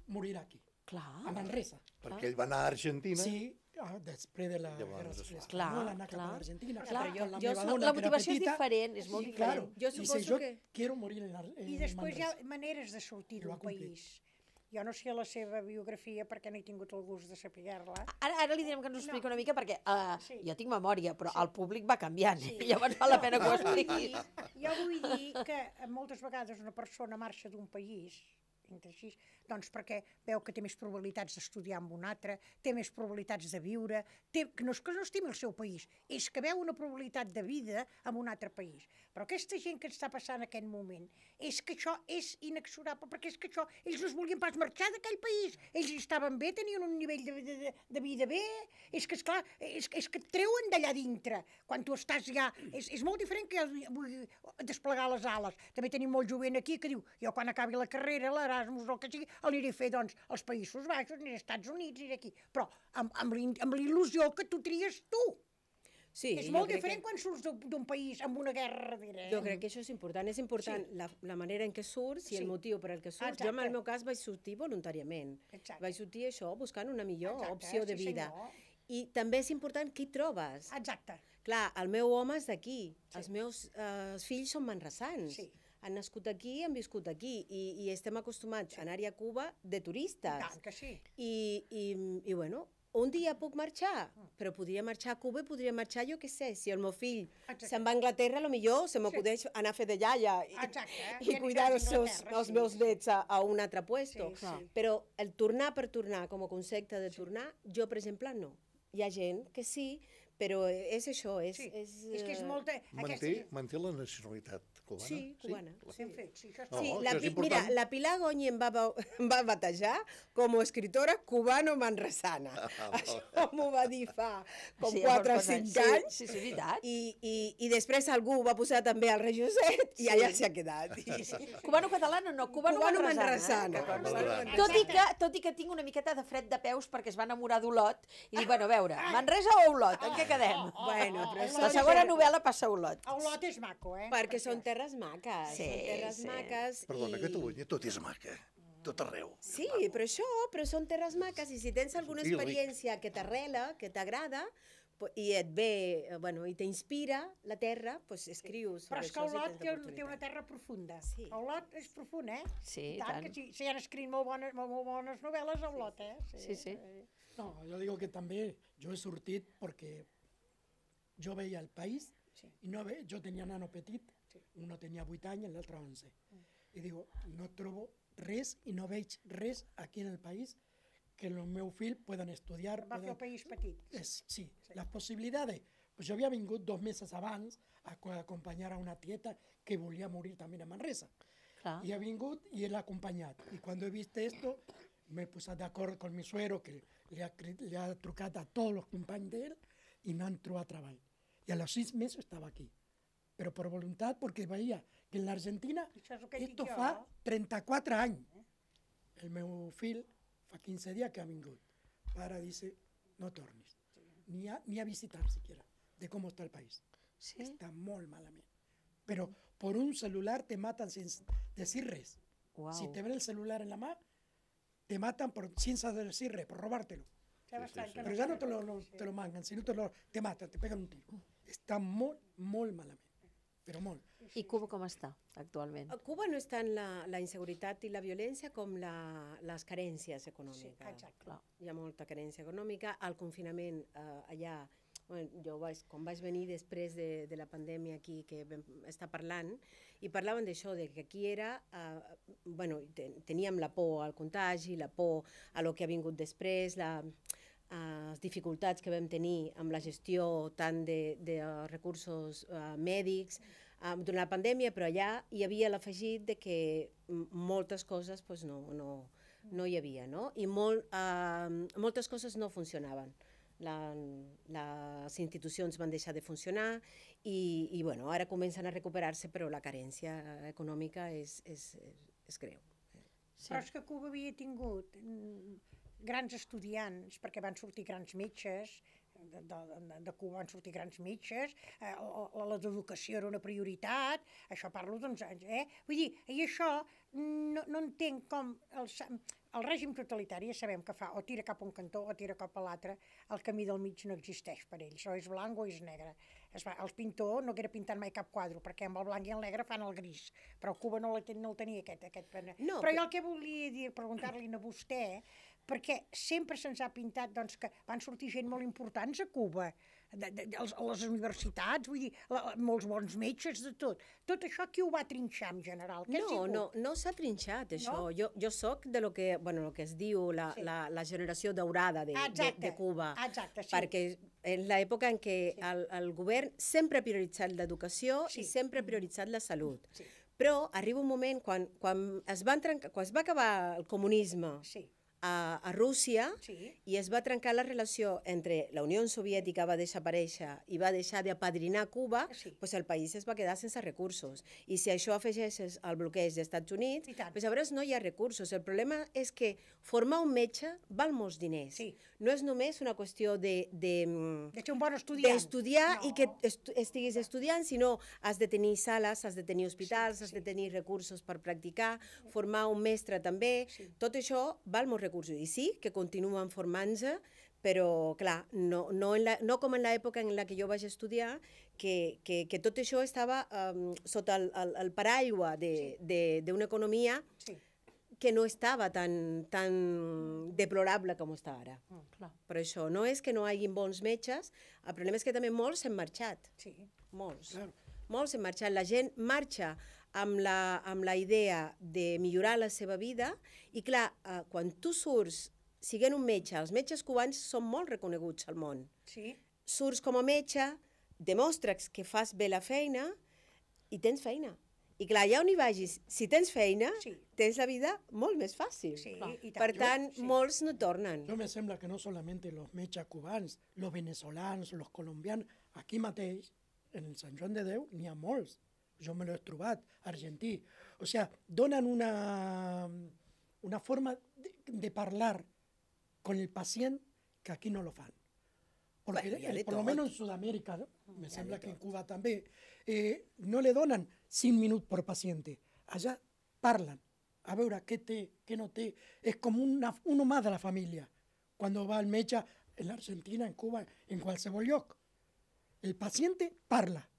morir aquí. Clar. a Manresa. Perquè ell va anar a Argentina. Sí, ah, després de la Llavors, guerra civil Clar, anar cap clar. a l'Argentina. Clar, con jo- la jo dona, la motivació és petita, diferent, és molt sí, diferent. Claro, Jo suposo yo que- quiero morir en, en I després hi ha Manresa. maneres de sortir d'un ha complit. Jo no sé la seva biografia perquè no he tingut el gust de saber-la. Ara, ara li direm que ens ho expliqui una mica perquè uh, Sí. jo tinc memòria, però el públic va canviant. Sí. Llavors val la pena que ho expliquis. Jo vull dir que eh, moltes vegades una persona marxa d'un país entre així, doncs perquè veu que té més probabilitats d'estudiar en un altre, té més probabilitats de viure, té, que no és que no estimi el seu país, és que veu una probabilitat de vida en un altre país. Però aquesta gent que està passant en aquest moment, és que això és inexorable, perquè és que això, ells no es volien pas marxar d'aquell país, ells estaven bé, tenien un nivell de, de, de, vida bé, és que, esclar, és, és que et treuen d'allà dintre, quan tu estàs ja... És, és molt diferent que jo vull desplegar les ales. També tenim molt jovent aquí que diu, jo quan acabi la carrera, l'Erasmus o el que sigui, l'aniré a fer, doncs, als Països Baixos, aniré als Estats Units, aniré aquí. Però amb, amb l'in- amb la il·lusió que tu tries tu. Sí, és molt diferent que... quan surts d'un- país amb una guerra darrere. eh? Jo crec que això és important. És important sí. la, la manera en què surts i Sí. el motiu per al que surts. Exacte. Jo, en el meu cas, vaig sortir voluntàriament. Exacte. Vaig sortir això, buscant una millor Exacte, opció de sí, vida. senyor. I també és important qui trobes. Exacte. Clar, el meu home és d'aquí. Els meus eh, fills són manresans. Sí. Han nascut aquí, han viscut aquí i, i estem acostumats a anar-hi a Cuba de I turistes. tant que sí. I, i, i bueno, un dia puc marxar, però podria marxar a Cuba i podria marxar, jo què sé, si el meu fill se'n va a Anglaterra, a lo millor se m'acudeix anar a fer de iaia i, Exacte, eh? i Ja cuidar els, a seus, Anglaterra, els sí, meus sí. nets a, a un altre puesto. Sí, sí. Però el tornar per tornar, com a concepte de tornar, jo, per exemple, no. Hi ha gent que sí, però és això, és... Sí. és, És que és eh, molta... Manté, manté la nacionalitat cubana? Sí, cubana. Sí, fet, sí, està No, Sí, la, mira, la Pilar Goñi em va, *laughs* em va batejar com a escritora cubano-manresana. *laughs* *laughs* Això m'ho va dir fa com Sí, 4 o fa 5 sí, anys. Sí, sí, és veritat. I, i, I després algú va posar també el rei Josep i allà s'ha quedat. I, Cubano-catalana no, cubano-manresana. Consti. Manresana. Tot i, que, tot i que tinc una miqueta de fred de peus perquè es va enamorar d'Olot i dic, bueno, a veure, Manresa o Olot, en què quedem? Bueno, però La segona novel·la passa a Olot. Olot és maco, eh? Perquè són terres maques. Sí, són terres sí. maques. Perdona, i... a Catalunya tot és maca. Tot arreu. Sí, però això, però són terres maques i si tens alguna Sí, experiència que t'arrela, que t'agrada, i et ve, eh, bueno, i t'inspira la terra, doncs escrius Però sobre és que si Olot té, un- té una terra profunda. Sí. Olot és profund, eh? Sí, I i tant. tant. Que sí, s'hi han escrit molt bones, molt, molt bones novel·les a Olot, eh? Sí, sí. No, yo digo que también yo he surtit porque yo veía el país y no ve, yo tenía nano petit, uno tenía 8 anys i l'altre 11. I digo, no trobo res i no veig res aquí en el país que los meus fills puedan estudiar. Va fer el país petit. Es- sí, las posibilidades. Pues yo había vingut dos meses abans a co- acompanyar a una tieta que volia morir també a Manresa. Clar. Y he vingut y él ha acompañado. Y cuando he visto esto, me puse de acuerdo con mi suegro, que le ha, le ha trucat a todos los compañeros de él y no entró a trabajar. Y a los seis meses estaba aquí. Pero por voluntad, porque veía que en la Argentina esto fa 34 anys. El meu fill fa 15 dies que ha vingut. Pare dice, no tornis. Ni a, ni a visitar siquiera de cómo está el país. Sí? Está molt malament. Pero por un celular te matan sin decir res. Si te ven el celular en la mano, te matan por, sin saber decir res, por robártelo. Pero ya no te lo, no te lo mangan, sino te, lo, te matan, te pegan un tiro. Està molt, molt malament. Però molt. I Cuba com està actualment? A Cuba no és tant la, la inseguretat i la violència com la, les carències econòmiques. Sí, exacte. Clar. Hi ha molta carència econòmica. El confinament eh, allà, bueno, jo vaig, quan vaig venir després de, de la pandèmia aquí, que vam estar parlant, i parlaven d'això, de que aquí era, eh, bueno, ten, teníem la por al contagi, la por a lo que ha vingut després, la, les dificultats que vam tenir amb la gestió tant de, de eh, recursos eh, mèdics eh, durant la pandèmia, però allà hi havia l'afegit de que moltes coses pues, no, no, no hi havia, no? I molt, eh, moltes coses no funcionaven. La, les institucions van deixar de funcionar i, i bueno, ara comencen a recuperar-se, però la carència econòmica és, és, és greu. Sí. Però és que Cuba havia tingut mm, grans estudiants, perquè van sortir grans metges, de, de, de Cuba van sortir grans metges, eh, la- la- l'educació era una prioritat, això parlo d'uns anys, eh? Vull dir, i això no, no entenc com el, el règim totalitari ja sabem que fa o tira cap a un cantó o tira cap a l'altre, el camí del mig no existeix per ells, o és blanc o és negre. Es va, el pintor no haguera pintat mai cap quadre, perquè amb el blanc i el negre fan el gris, però Cuba no, la, no el tenia aquest, aquest. No, però però- jo el que volia dir, preguntar-li a vostè, perquè sempre se'ns ha pintat doncs, que van sortir gent molt importants a Cuba, de, de, de, a les universitats, vull dir, la, molts bons metges, de tot. Tot això qui ho va trinxar en general? Què No, no, no s'ha trinxat, això. No? Jo, jo sóc de lo que, bueno, lo que es diu la, Sí. la, la generació daurada de, de, Exacte, de Cuba. exacte, sí. Perquè en l'època en què el, el govern sempre ha prioritzat l'educació Sí. i sempre ha prioritzat la salut. Sí. Però arriba un moment quan, quan, es van trencar, quan es va acabar el comunisme Sí, a, a Rússia sí, i es va trencar la relació entre la Unió Soviètica va desaparèixer i va deixar d'apadrinar Cuba, Sí. pues el país es va quedar sense recursos. I si això afegeixes al bloqueig dels Estats Units, pues llavors no hi ha recursos. El problema és que formar un metge val molts diners. Sí. No és només una qüestió de, de, mm, de ser un bon estudiant. d'estudiar No. i que estu estiguis estudiant, sinó has de tenir sales, has de tenir hospitals, Sí, has sí. de tenir recursos per practicar, formar un mestre també, Sí. tot això val molts recursos. I sí, que continuen formant-se, però, clar, no, no, en la, no com en l'època en la que jo vaig estudiar, que, que, que tot això estava um, sota el, el, el paraigua de- de- d'una economia Sí, que no estava tan, tan deplorable com està ara. Clar. Per això, no és que no hi hagi bons metges, el problema és que també molts s'han marxat. sí. Molts. Claro. Molts s'han marxat. La gent marxa amb la, amb la idea de millorar la seva vida i, clar, eh, quan tu surts siguent un metge, els metges cubans són molt reconeguts al món. Sí, Surts com a metge, demostres que fas bé la feina i tens feina. I clar, allà on hi vagis, si tens feina, Sí. tens la vida molt més fàcil. sí, i tant. Per tant, sí. molts no tornen. Yo me sembra que no solamente los mechas cubanos, los venezolanos, los colombianos, aquí mateix, en el Sant Joan de Déu, n'hi ha molts. Jo me l'he trobat, argentí. O sea, donan una, una forma de, de parlar con el paciente que aquí no lo fan. Porque Bueno, eh, por lo menos en Sudamérica, ¿no? me sembra que en Cuba també, eh, no le donan 5 minuts por paciente. Allà parlen, a veure què té, què no té. És com una, uno más de la família. Quan va al metge en l'Argentina, en Cuba, en qualsevol. El paciente parla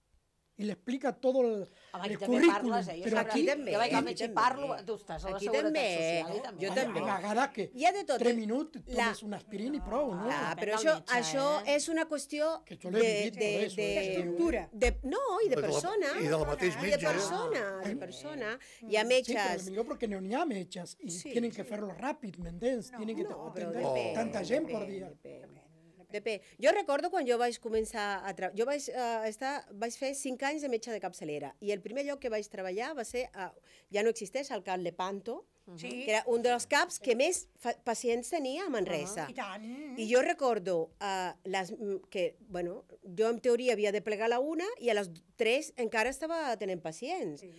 i le explica todo el, Home, aquí el currículum. parles, eh? Jo però sempre- aquí, també, jo vaig al aquí metge i parlo, tu estàs a la Aquí Seguretat també, Social i jo també. a, també. a vegades que Hi ha de tot, 3 eh? minuts La- tomes una aspirina i prou, no? Clar, depèn però això, metge, això eh? és una qüestió jo de, vivit, de, eso, de, eh? D'estructura. de, no, i de De la- persona. i del mateix I de metge, eh? persona, de persona. Hi ha Sí, metges... pero millor porque no n'hi ha metges y Sí, tienen que hacerlo rápido, ¿me entiendes? tienen que No, però tanta gent por depèn, día. depèn. Depèn. Jo recordo quan jo vaig començar a treballar, jo vaig, uh, estar, vaig fer cinc anys de metge de capçalera i el primer lloc que vaig treballar va ser, a, ja no existeix, al Cap Lepanto, Sí, que era un dels caps que més pacients tenia a Manresa. i tant. I jo recordo uh, les, que, bueno, jo en teoria havia de plegar a la una i a les tres encara estava tenint pacients, Sí.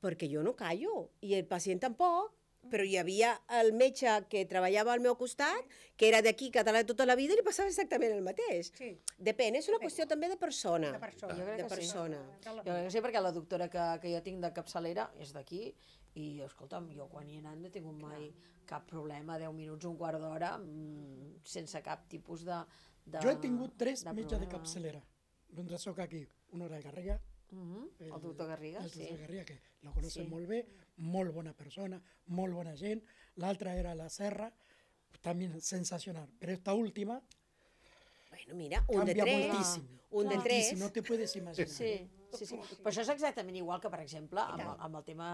perquè jo no callo, i el pacient tampoc, però hi havia el metge que treballava al meu costat, que era d'aquí, català de tota la vida, i li passava exactament el mateix. Sí. Depèn, és una qüestió també de persona. De persona. Jo crec De que sí. persona. Jo crec que sí, perquè la doctora que, que jo tinc de capçalera és d'aquí i, escolta'm, jo quan hi he anat no he tingut mai cap problema, 10 minuts, un quart d'hora, mm, sense cap tipus de, de Jo he tingut tres de metges de capçalera, mentre sóc aquí. Un era el Garriga, Mhm, El doctor Garriga, el sí. doctor Garriga, que lo coneixen Sí. molt bé, molt bona persona, molt bona gent. L'altra era la Serra, també sensacional. Però esta última Bueno, mira, un de canvia tres, moltíssim. Un de tres. No te puedes imaginar. Sí, sí, sí. Però això és exactament igual que, per exemple, amb, el- amb el tema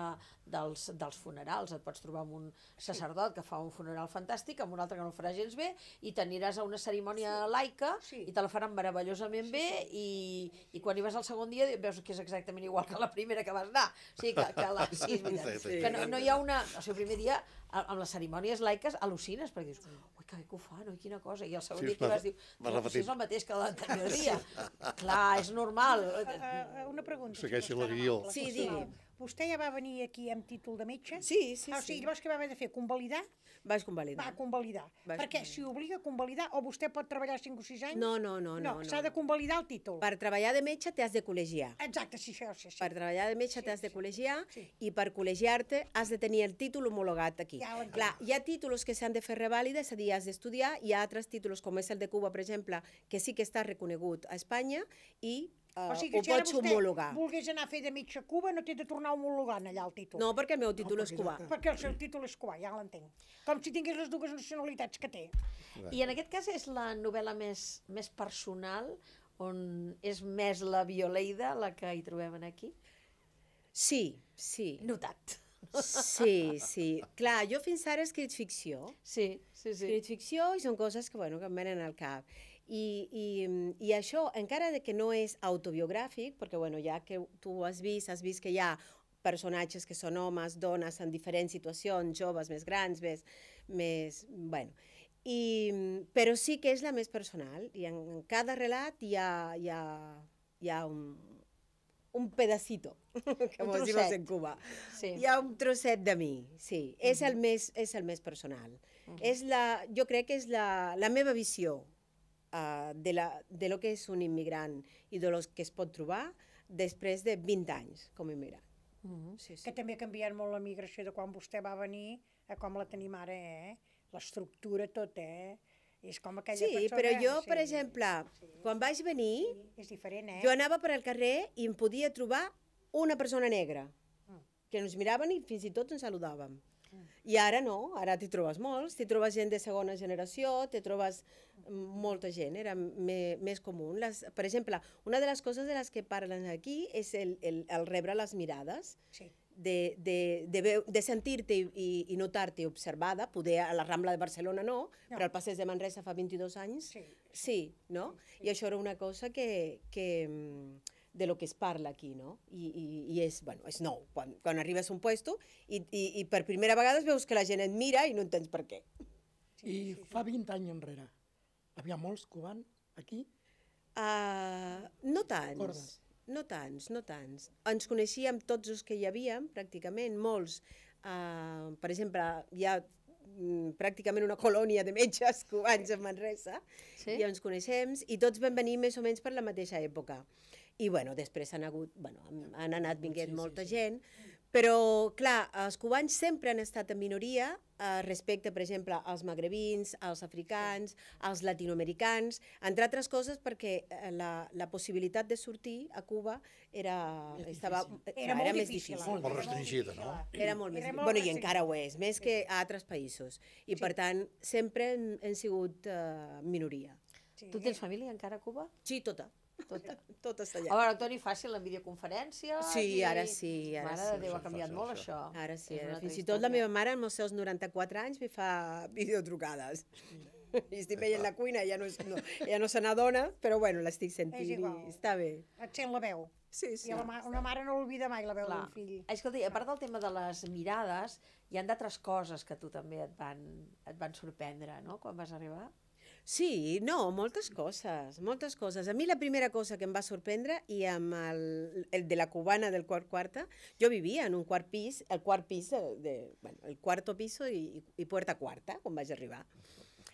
dels, dels funerals. Et pots trobar amb un sacerdot que fa un funeral fantàstic, amb un altre que no el farà gens bé, i t'aniràs a una cerimònia laica Sí. i te la faran meravellosament bé, i, i quan hi vas al segon dia veus que és exactament igual que la primera que vas anar. O sigui, que, que, la, sí, és veritat. Sí, sí. que no, no hi ha una... O sigui, el primer dia, a- amb les cerimònies laiques, al·lucines, perquè dius, ui, que bé que ho fan, ui, quina cosa. I el segon Sí, dia que vas- dius, vas "No, si repetint. és el mateix que l'anterior dia. Clar, és normal. Uh, una pregunta. Segueixi la guió. Sí, digui. Vostè ja va venir aquí amb títol de metge? Sí, sí, ah, o sí. sigui, llavors què va haver de fer? Convalidar? Vaig convalidar. Va convalidar. Vaig Perquè convalidar. si obliga a convalidar, o vostè pot treballar 5 o 6 anys... No, no, no. no, no, s'ha de no. convalidar el títol. Per treballar de metge t'has de col·legiar. Exacte, sí, això sí. sí. Per treballar de metge Sí, t'has de sí, col·legiar sí. i per col·legiar-te has de tenir el títol homologat aquí. Ja. Clar, hi ha títols que s'han de fer revàlida, és a dir, has d'estudiar, hi ha altres títols, com és el de Cuba, per exemple, que sí que està reconegut a Espanya i uh, o sigui ho que si ara pots vostè homologar. volgués anar a fer de metge a Cuba, no té de tornar homologant allà el títol. No, perquè el meu títol és perquè cubà. Perquè el seu títol és cubà, ja l'entenc. Com si tingués les dues nacionalitats que té. I en aquest cas és la novel·la més, més personal, on és més la Violeida la que hi trobem en aquí? Sí, sí. Notat. Sí, sí. Clar, jo fins ara he escrit ficció. Sí, sí, He sí. escrit ficció i són coses que, bueno, que em venen al cap. I, i, I això, encara de que no és autobiogràfic, perquè bueno, ja que tu ho has vist, has vist que hi ha personatges que són homes, dones en diferents situacions, joves, més grans, més... més bueno. I, però sí que és la més personal i en, en cada relat hi ha, hi ha, hi ha un, un pedacito, *laughs* que trosset. dius en Cuba. sí. Hi ha un trosset de mi, sí. És, el més, és el més personal. és la, jo crec que és la, la meva visió uh, de, la, de lo que és un immigrant i de lo que es pot trobar després de 20 anys com a immigrant. Mhm. Sí, sí. Que també ha canviat molt la migració de quan vostè va venir a com la tenim ara, eh? L'estructura tot, eh? És com aquella Sí, persona... però jo, per sí, exemple, quan vaig venir, És diferent, eh? jo anava per al carrer i em podia trobar una persona negra, Mm. que ens miraven i fins i tot ens saludàvem. I ara no, ara t'hi trobes molts, t'hi trobes gent de segona generació, t'hi trobes molta gent, era me, més comú. Les, per exemple, una de les coses de les que parlen aquí és el, el, el rebre les mirades, Sí. de, de, de, veu- de sentir-te i, i, i notar-te observada, poder a la Rambla de Barcelona no, No. però al Passeig de Manresa fa 22 anys Sí. sí, no? I això era una cosa que, que mm, de lo que es parla aquí, no? I, i, i és, bueno, és nou, quan, quan arribes a un puesto i, i, i per primera vegada veus que la gent et mira i no entens per què. I fa 20 anys enrere, havia molts cubans aquí, Uh, no tants, Recordes? no tants, no tants. Ens coneixíem tots els que hi havíem, pràcticament, molts. Uh, per exemple, hi ha mm, pràcticament una colònia de metges cubans a Manresa, Sí? i ens coneixem, i tots vam venir més o menys per la mateixa època. I bueno, després han, hagut, bueno, han- han anat vinguent Sí, sí, molta sí. gent, però, clar, els cubans sempre han estat en minoria eh, respecte, per exemple, als magrebins, als africans, als latinoamericans, entre altres coses perquè eh, la, la possibilitat de sortir a Cuba era, estava, eh, Era clar, molt més difícil. Molt era restringida, no? Era molt més Era difícil. molt Bueno, i encara ho és, més que a altres països. I, Sí. per tant, sempre hem, hem sigut uh, minoria. Sí. Tu tens família encara a Cuba? Sí, tota. Tota. Tot està A allà. veure, Toni, fàcil en videoconferència. Sí, ara sí, ara Mare sí. de Déu, ha és canviat fàcil, molt, això. això. Ara sí, És ara. fins i tot la meva mare, amb els seus 94 anys, me fa videotrucades. *laughs* I estic veient la cuina, ja no, és, no, ja no se n'adona, però bueno, l'estic sentint igual. i està bé. Et sent la veu. Sí, sí. I la ma una mare no l'olvida mai, la veu d'un fill. Escolta, i a part del tema de les mirades, hi han d'altres coses que a tu també et van, et van sorprendre, no?, quan vas arribar. Sí, no, moltes coses, moltes coses. A mi la primera cosa que em va sorprendre, i amb el, el de la cubana del quart quarta, jo vivia en un quart pis, el quart pis, de, de, bueno, el cuarto piso i, i puerta quarta, quan vaig arribar.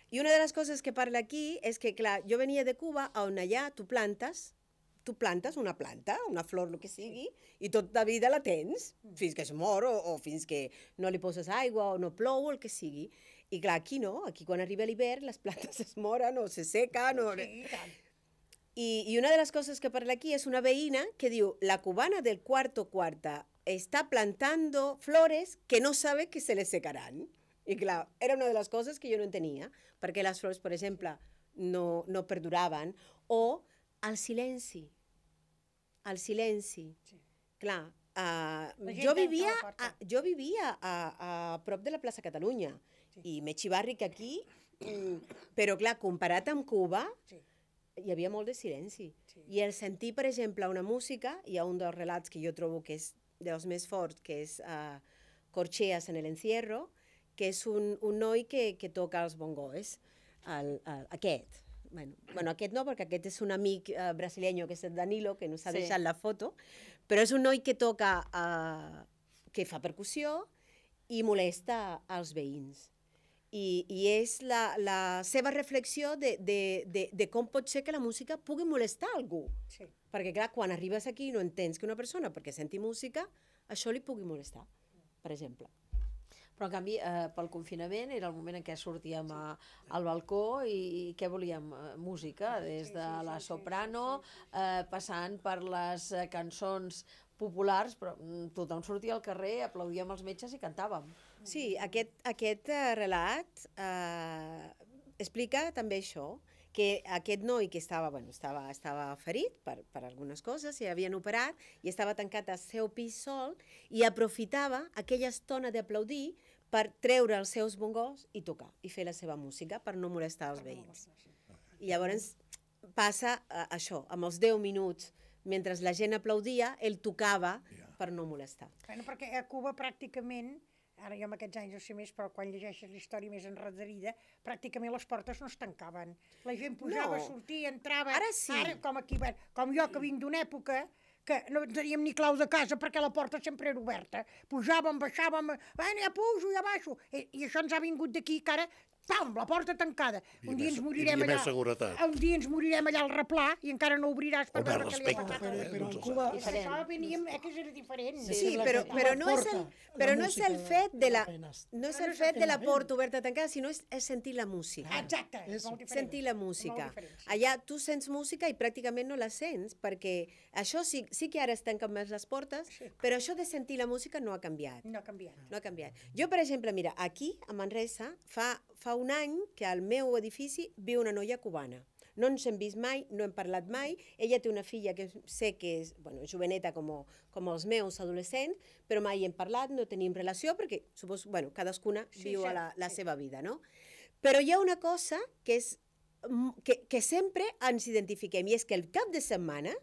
I una de les coses que parla aquí és que, clar, jo venia de Cuba on allà tu plantes, tu plantes una planta, una flor, el que sigui, i tota la vida la tens, fins que es mor o, o fins que no li poses aigua o no plou o el que sigui. I clar, aquí no, aquí quan arriba l'hivern les plantes *laughs* es moren o se sequen o... Sí, i tant. I, I una de les coses que parla aquí és una veïna que diu la cubana del cuarto cuarta está plantando flores que no sabe que se le secarán. I clar, era una de les coses que jo no entenia, perquè les flors, per exemple, no, no perduraven, o el silenci. El silenci. Sí. Clar, uh, jo vivia, a, jo vivia a, a prop de la plaça Catalunya Sí. i m'he xivarri que aquí, mm, però clar, comparat amb Cuba, Sí. hi havia molt de silenci. Sí. I el sentir, per exemple, una música, hi ha un dels relats que jo trobo que és dels més forts, que és uh, Corcheas en el encierro, que és un, un noi que, que toca els bongoes, el, el, aquest. Bueno, bueno, aquest no, perquè aquest és un amic uh, brasileño, que és el Danilo, que nos ha Sí. deixat la foto, Però és un noi que toca, uh, que fa percussió i molesta als veïns. I, i és la, la seva reflexió de, de, de, de com pot ser que la música pugui molestar algú. Sí. Perquè, clar, quan arribes aquí no entens que una persona, perquè senti música, això li pugui molestar, per exemple. Però, en canvi, eh, pel confinament era el moment en què sortíem a, al balcó i, i què volíem? Eh, música, des de la soprano, eh, passant per les eh, cançons populars, però mm, tothom sortia al carrer, aplaudíem els metges i cantàvem. Sí, aquest, aquest uh, relat uh, explica també això, que aquest noi que estava, bueno, estava, estava ferit per, per algunes coses, i havien operat, i estava tancat al seu pis sol, i aprofitava aquella estona d'aplaudir per treure els seus bongos i tocar, i fer la seva música, per no molestar els veïns. I llavors passa uh, això, amb els 10 minuts, mentre la gent aplaudia, ell tocava per no molestar. Bueno, perquè a Cuba pràcticament, ara jo amb aquests anys no sé més, però quan llegeixes la història més enredarida, pràcticament les portes no es tancaven. La gent pujava, No. sortia, entrava... Ara sí. Ara, com, aquí, com jo, que vinc d'una època que no teníem ni clau de casa perquè la porta sempre era oberta. Pujàvem, baixàvem, bueno, ja pujo, ja baixo. I, i això ens ha vingut d'aquí, que ara, pam, la porta tancada. Un dia ens morirem allà... seguretat. Un dia ens morirem allà al replà i encara no obriràs per veure què li ha passat. Però, eh? però en Doncs Cuba... És que això veníem, eh, que era diferent. Sí, Sí, però, però no és el, però no és el fet de la, no és el fet de la porta oberta tancada, sinó és, és sentir la música. Exacte, és És molt diferent. sentir la música. Allà tu sents música i pràcticament no la sents, perquè això sí, sí que ara es tanquen més les portes, Sí. però això de sentir la música no ha canviat. No ha canviat. No ha canviat. Jo, per exemple, mira, aquí, a Manresa, fa, fa un any que al meu edifici viu una noia cubana. No ens hem vist mai, no hem parlat mai. Ella té una filla que sé que és bueno, joveneta com, com els meus adolescents, però mai hem parlat, no tenim relació, perquè suposo, bueno, cadascuna Sí, viu sí, a la, la sí. seva vida, no? Però hi ha una cosa que és mm, que, que sempre ens identifiquem, i és que el cap de setmana,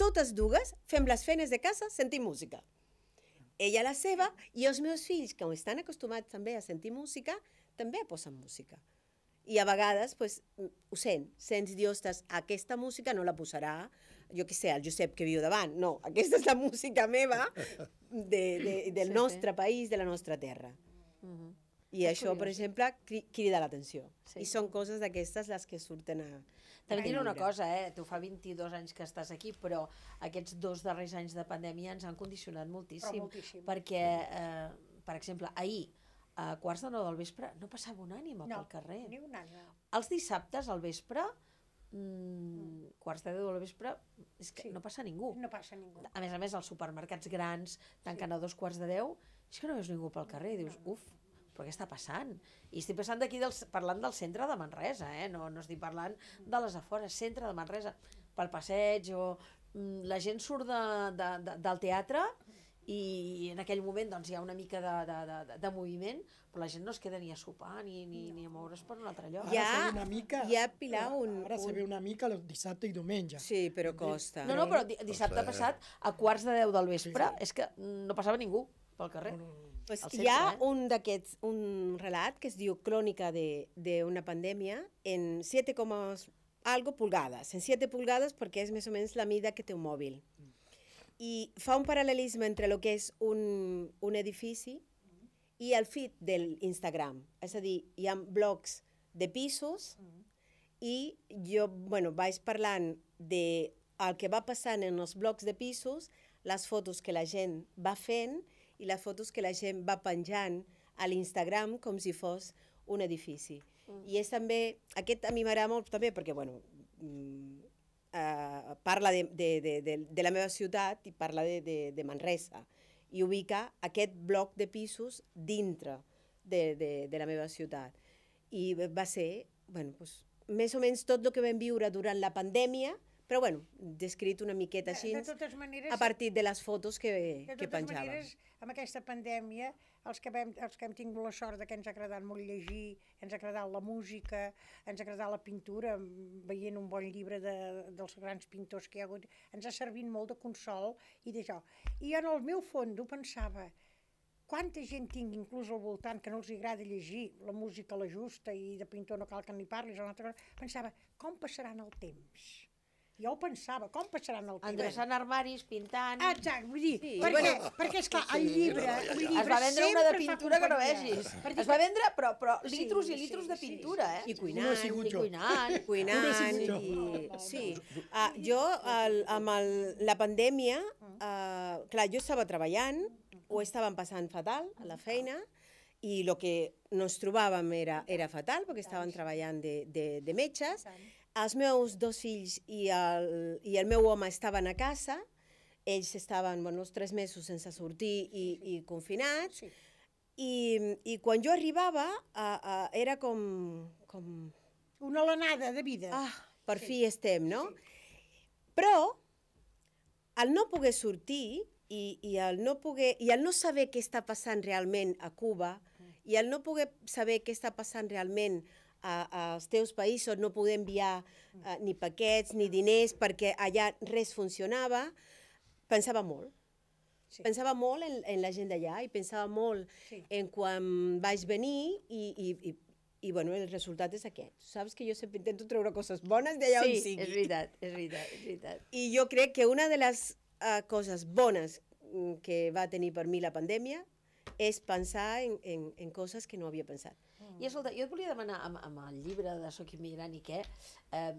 totes dues, fem les feines de casa sentint música ella la seva, i els meus fills, que estan acostumats també a sentir música, també posen música. I a vegades, pues, ho sent, sents dir, ostres, aquesta música no la posarà, jo què sé, el Josep que viu davant. No, aquesta és la música meva de, de, del Sí, sí. nostre país, de la nostra terra. Mhm. I És això, per curiós. exemple, cri crida l'atenció. Sí. I són coses d'aquestes les que surten a... També diré una cosa, eh? tu fa 22 anys que estàs aquí, però aquests dos darrers anys de pandèmia ens han condicionat moltíssim. Però moltíssim. Perquè, eh, per exemple, ahir, a quarts de nou del vespre, no passava un ànima No, pel carrer. ni un no. Els dissabtes al vespre, mm, quarts de deu del vespre, és que Sí. no passa ningú. No passa ningú. A més a més, els supermercats grans tanquen a dos quarts de deu, és que no veus ningú pel carrer, i dius, uf, però què està passant? I estic passant d'aquí, del, parlant del centre de Manresa, eh? no, no estic parlant de les afores, centre de Manresa, pel passeig, o mm, la gent surt de, de, de, del teatre i en aquell moment doncs, hi ha una mica de, de, de, de, moviment, però la gent no es queda ni a sopar ni, ni, ni a moure's per un altre lloc. Se ve una mica, hi ha, Pilar, un- Ara se un- ve una mica el dissabte i diumenge. Sí, però costa. No, no, però di- dissabte passat, a quarts de deu del vespre, és que no passava ningú pel carrer. No, no, no. Pues al hi ha centre, eh? un d'aquests, un relat que es diu Crònica de- d'una pandèmia en 7, coma algo pulgades, en 7 pulgades perquè és més o menys la mida que té un mòbil. I fa un paral·lelisme entre el que és un, un edifici i el feed de l'Instagram. És a dir, hi ha blogs de pisos i jo bueno, vaig parlant de el que va passant en els blocs de pisos, les fotos que la gent va fent i les fotos que la gent va penjant a l'Instagram com si fos un edifici. Mm. I és també, aquest a mi m'agrada molt també perquè, bueno, mm, uh, parla de, de, de, de, de la meva ciutat i parla de, de, de Manresa i ubica aquest bloc de pisos dintre de, de, de la meva ciutat. I va ser, bueno, pues, més o menys tot el que vam viure durant la pandèmia, però bueno, descrit una miqueta així, De totes maneres, a partir de les fotos que, de que totes penjàvem. maneres, amb aquesta pandèmia, els que, vam, els que hem tingut la sort de que ens ha agradat molt llegir, ens ha agradat la música, ens ha agradat la pintura, veient un bon llibre de, dels grans pintors que hi ha hagut, ens ha servit molt de consol i d'això. I en el meu fondo pensava, quanta gent tinc inclús al voltant que no els agrada llegir la música la justa i de pintor no cal que ni parlis o una altra cosa, pensava, com passaran el temps? Jo ho pensava, com passaran el temps? Endreçant armaris, pintant... Ah, Exacte, vull dir, Sí, perquè, bueno, perquè esclar, el llibre, el llibre es va vendre una de pintura que no vegis. Es va vendre, però, però Sí, litros i sí, litros de sí, pintura, I eh? cuinant, No he sigut I jo. cuinant. cuinant jo. i... Sí, uh, jo el, amb el, la pandèmia, uh, clar, jo estava treballant, ho estàvem passant fatal a la feina, i el que nos trobàvem era, era fatal, perquè estàvem treballant de, de, de metges. Els meus dos fills i el, i el meu home estaven a casa, ells estaven bueno, uns tres mesos sense sortir i, i confinats, Sí. i, i quan jo arribava uh, uh, era com, com Una alenada de vida. Ah, per fi estem, no? Però, el no poder sortir i, i, el no poder, i el no saber què està passant realment a Cuba i el no poder saber què està passant realment a, als teus països, no poder enviar uh, ni paquets ni diners perquè allà res funcionava, pensava molt. Sí. Pensava molt en, en la gent d'allà i pensava molt Sí. en quan vaig venir i, i, i, i bueno, el resultat és aquest. Saps que jo sempre intento treure coses bones d'allà on Sí, sigui. és veritat, és veritat, és veritat. I jo crec que una de les uh, coses bones mm, que va tenir per mi la pandèmia és pensar en, en, en coses que no havia pensat. I escolta, jo et volia demanar, amb, amb el llibre de Soc immigrant i què, eh,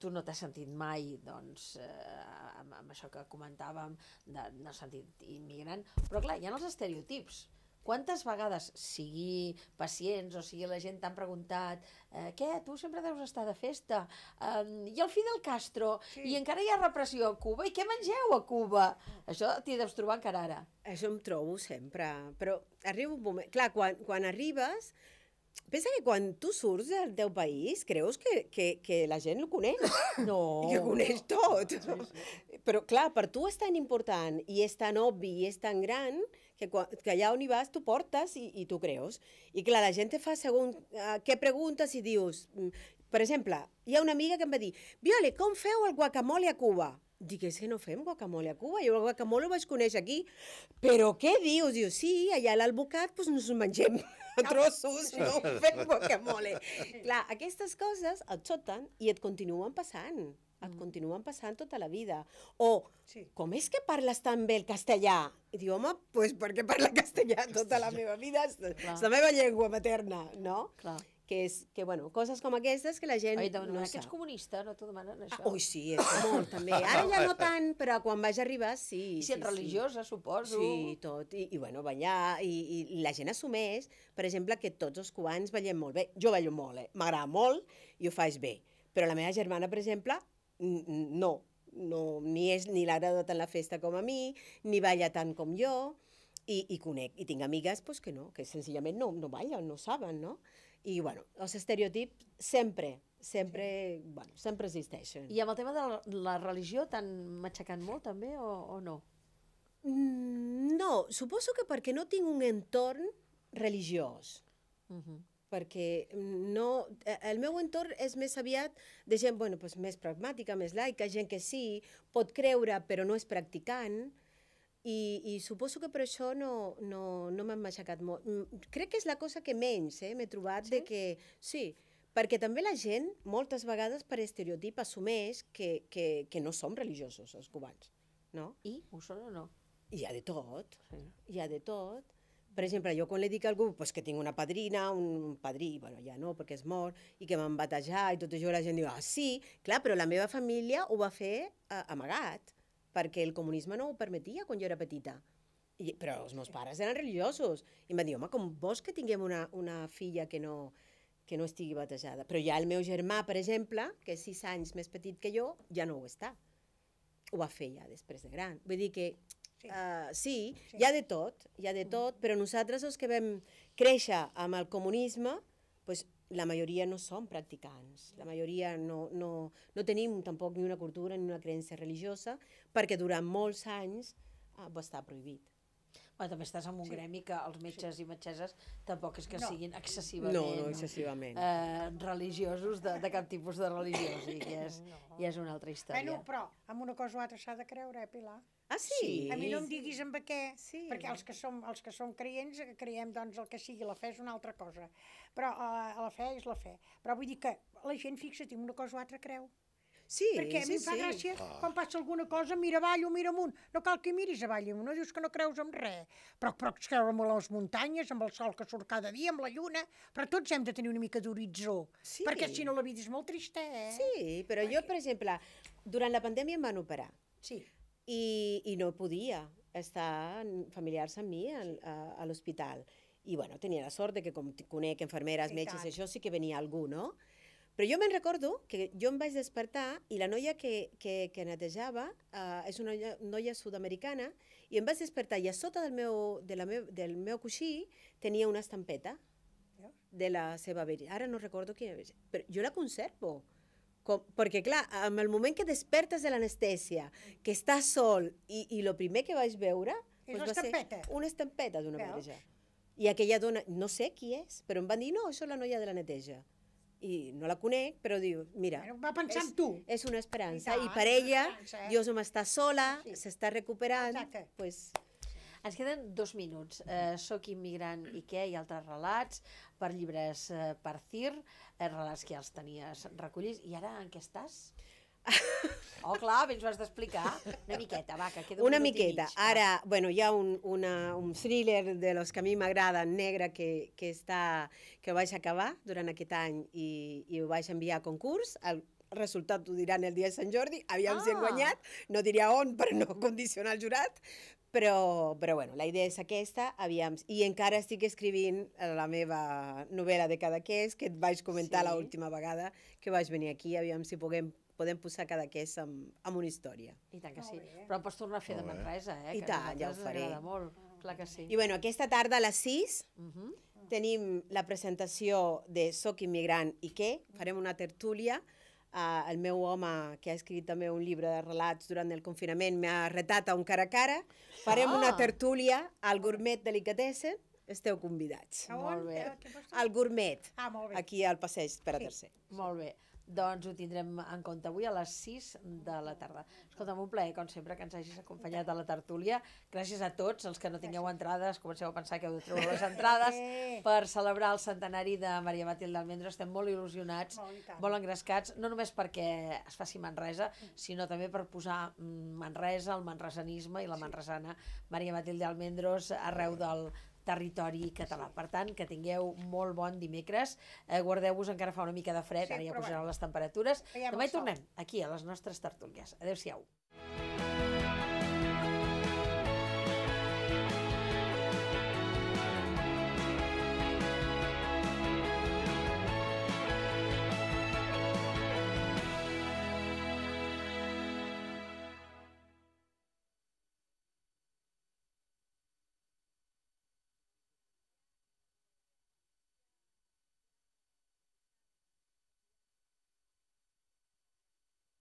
tu no t'has sentit mai, doncs, eh, amb, amb això que comentàvem, de no sentit immigrant, però clar, hi ha els estereotips. Quantes vegades, sigui pacients o sigui la gent t'han preguntat eh, què, tu sempre deus estar de festa, eh, i el Fidel Castro, Sí. i encara hi ha repressió a Cuba, i què mengeu a Cuba? Això t'hi deus trobar encara ara. Això em trobo sempre, però arriba un moment... Clar, quan, quan arribes, pensa que quan tu surts del teu país, creus que, que, que la gent el coneix. *laughs* No. I que coneix tot. Però, clar, per tu és tan important i és tan obvi i és tan gran que, quan, que allà on hi vas tu portes i, i tu creus. I clar, la gent te fa segons uh, què preguntes i dius... mm, Per exemple, hi ha una amiga que em va dir Viole, com feu el guacamole a Cuba? Dic, és que no fem guacamole a Cuba, jo el guacamole el vaig conèixer aquí. Però què dius? Diu, sí, allà a l'albocat pues, nos ho mengem a trossos, *laughs* no fem guacamole. Clar, aquestes coses et xoten i et continuen passant. Et continuen passant tota la vida. O, Sí. com és que parles tan bé el castellà? I diu, home, pues perquè parla castellà *laughs* tota la meva vida, és, és la meva llengua materna, no? Clar. Que és, que bueno, coses com aquestes que la gent Oi, no, no no, que ets sap. comunista, no t'ho demanen, això? Ah, ui, sí, és molt, *laughs* també. Ara ja no tant, però quan vaig arribar, sí. I si sí, ets religiosa, suposo. Sí, tot. I, i bueno, ballar, i, i, la gent assumeix, per exemple, que tots els cubans ballem molt bé. Jo ballo molt, eh? M'agrada molt i ho faig bé. Però la meva germana, per exemple, no. no ni és ni l'agrada tant la festa com a mi, ni balla tant com jo, i, i conec, i tinc amigues pues, que no, que senzillament no, no ballen, no saben, no? I, bueno, els estereotips sempre, sempre, bueno, sempre existeixen. I amb el tema de la, la religió t'han matxacat molt, també, o, o no? Mm, No, suposo que perquè no tinc un entorn religiós. Uh -huh. Perquè no, eh, el meu entorn és més aviat de gent bueno, pues, més pragmàtica, més laica, gent que sí, pot creure però no és practicant, i, i suposo que per això no, no, no m'han matxacat molt. Mm, Crec que és la cosa que menys eh, m'he trobat sí? de que... Sí, perquè també la gent moltes vegades per estereotip assumeix que, que, que no som religiosos els cubans, no? I? Ho són o no? Hi ha de tot, Sí. hi ha de tot. Per exemple, jo quan li dic a algú pues, que tinc una padrina, un padrí, bueno, ja no, perquè és mort, i que m'han batejar i tot això, la gent diu, ah, sí, clar, però la meva família ho va fer eh, amagat, perquè el comunisme no ho permetia quan jo era petita. I, però els meus pares eren religiosos. I em va dir, home, com vols que tinguem una, una filla que no, que no estigui batejada? Però ja el meu germà, per exemple, que és sis anys més petit que jo, ja no ho està. Ho va fer ja després de gran. Vull dir que Sí. Uh, sí, Sí. hi ha de tot, hi ha de tot, però nosaltres els que vam créixer amb el comunisme, pues, la majoria no som practicants, la majoria no, no, no tenim tampoc ni una cultura ni una creença religiosa, perquè durant molts anys uh, va estar prohibit. Bueno, també estàs en un Sí. gremi que els metges i metgesses tampoc és que No. siguin excessivament No, no, excessivament. eh, religiosos de, de cap tipus de religió, o sigui ja és, ja és una altra història. Bueno, però amb una cosa o altra s'ha de creure, eh, Pilar? Ah, sí? Sí. A mi no em diguis amb què, Sí. perquè els que, som, els que som creients creiem doncs el que sigui, la fe és una altra cosa. Però uh, la fe és la fe. Però vull dir que la gent, fixa't, en una cosa o altra creu. Sí, Perquè a mi sí, em fa sí. gràcia, quan passa alguna cosa, mira avall o mira amunt. No cal que miris avall i amunt, no dius que no creus en res. Però però creure amb les muntanyes, amb el sol que surt cada dia, amb la lluna, però tots hem de tenir una mica d'horitzó. Sí. Perquè si no la vida és molt trista, eh? Sí, però jo, per exemple, durant la pandèmia em van operar Sí. I, i no podia estar familiars amb mi al, a, a l'hospital. I, bueno, tenia la sort de que, com conec infermeres, I metges, això sí que venia algú, no? Però jo me'n recordo que jo em vaig despertar i la noia que, que, que netejava uh, és una noia, noia sud-americana i em vaig despertar i a sota del meu, de la meu, del meu coixí tenia una estampeta de la seva veritat. Ara no recordo quina però jo la conservo. Com, perquè, clar, en el moment que despertes de l'anestèsia, que estàs sol, i, i el primer que vaig veure És doncs, va ser l'estampeta. una estampeta d'una verge. I aquella dona, no sé qui és, però em van dir, no, això és la noia de la neteja. I no la conec, però diu, mira, Bueno, va pensar és, en tu. és una esperança. I I, tant, per és una ella, esperança, eh? Dios no està sola, Sí. s'està recuperant, Exacte. pues, Ens queden dos minuts. Eh, soc immigrant i què? I altres relats per llibres eh, per CIR, relats que ja els tenies recollits. I ara en què estàs? *laughs* Oh, clar, ens ho has d'explicar. Una miqueta, va, que queda un Una miqueta. mig. Ara, bueno, hi ha un, una, un thriller de los que a mi m'agraden, negre, que, que, està, que vaig acabar durant aquest any i, i ho vaig enviar a concurs. El resultat ho diran el dia de Sant Jordi. Aviam si hem Ah. guanyat. No diria on per no *laughs* condicionar el jurat. Però, però bueno, la idea és aquesta, aviam, i encara estic escrivint la meva novel·la de Cadaqués, que et vaig comentar Sí. l'última vegada que vaig venir aquí, aviam si puguem, podem posar Cadaqués amb, amb una història. I tant que sí. Però em pots tornar a fer de. Manresa, eh? I que tant, ja ho faré. molt. Clar que sí. I bueno, aquesta tarda a les 6 Uh -huh. tenim la presentació de Soc immigrant i què? Farem una tertúlia. Uh, el meu home, que ha escrit també un llibre de relats durant el confinament, m'ha retat a un cara a cara. Farem Ah. una tertúlia al Gourmet Delicatessen. Esteu convidats. Molt bé. Al Gourmet, Ah, molt bé. aquí al passeig per a Sí. tercer. Molt bé. Doncs ho tindrem en compte avui a les 6 de la tarda. Escolta'm, un plaer, com sempre, que ens hagis acompanyat a la tertúlia. Gràcies a tots els que no tingueu entrades. Comenceu a pensar que heu de treure les entrades per celebrar el centenari de Maria Matilde Almendro. Estem molt il·lusionats, Molt, molt engrescats, no només perquè es faci Manresa, sinó també per posar mm, Manresa, el manresanisme i la manresana Maria Matilde Almendros arreu del territori català. Per tant, que tingueu molt bon dimecres. Eh, Guardeu-vos, encara fa una mica de fred, Sí, ara ja pujaran bueno. les temperatures. Veiem Demà hi tornem, aquí, a les nostres tertúlies. Adéu-siau.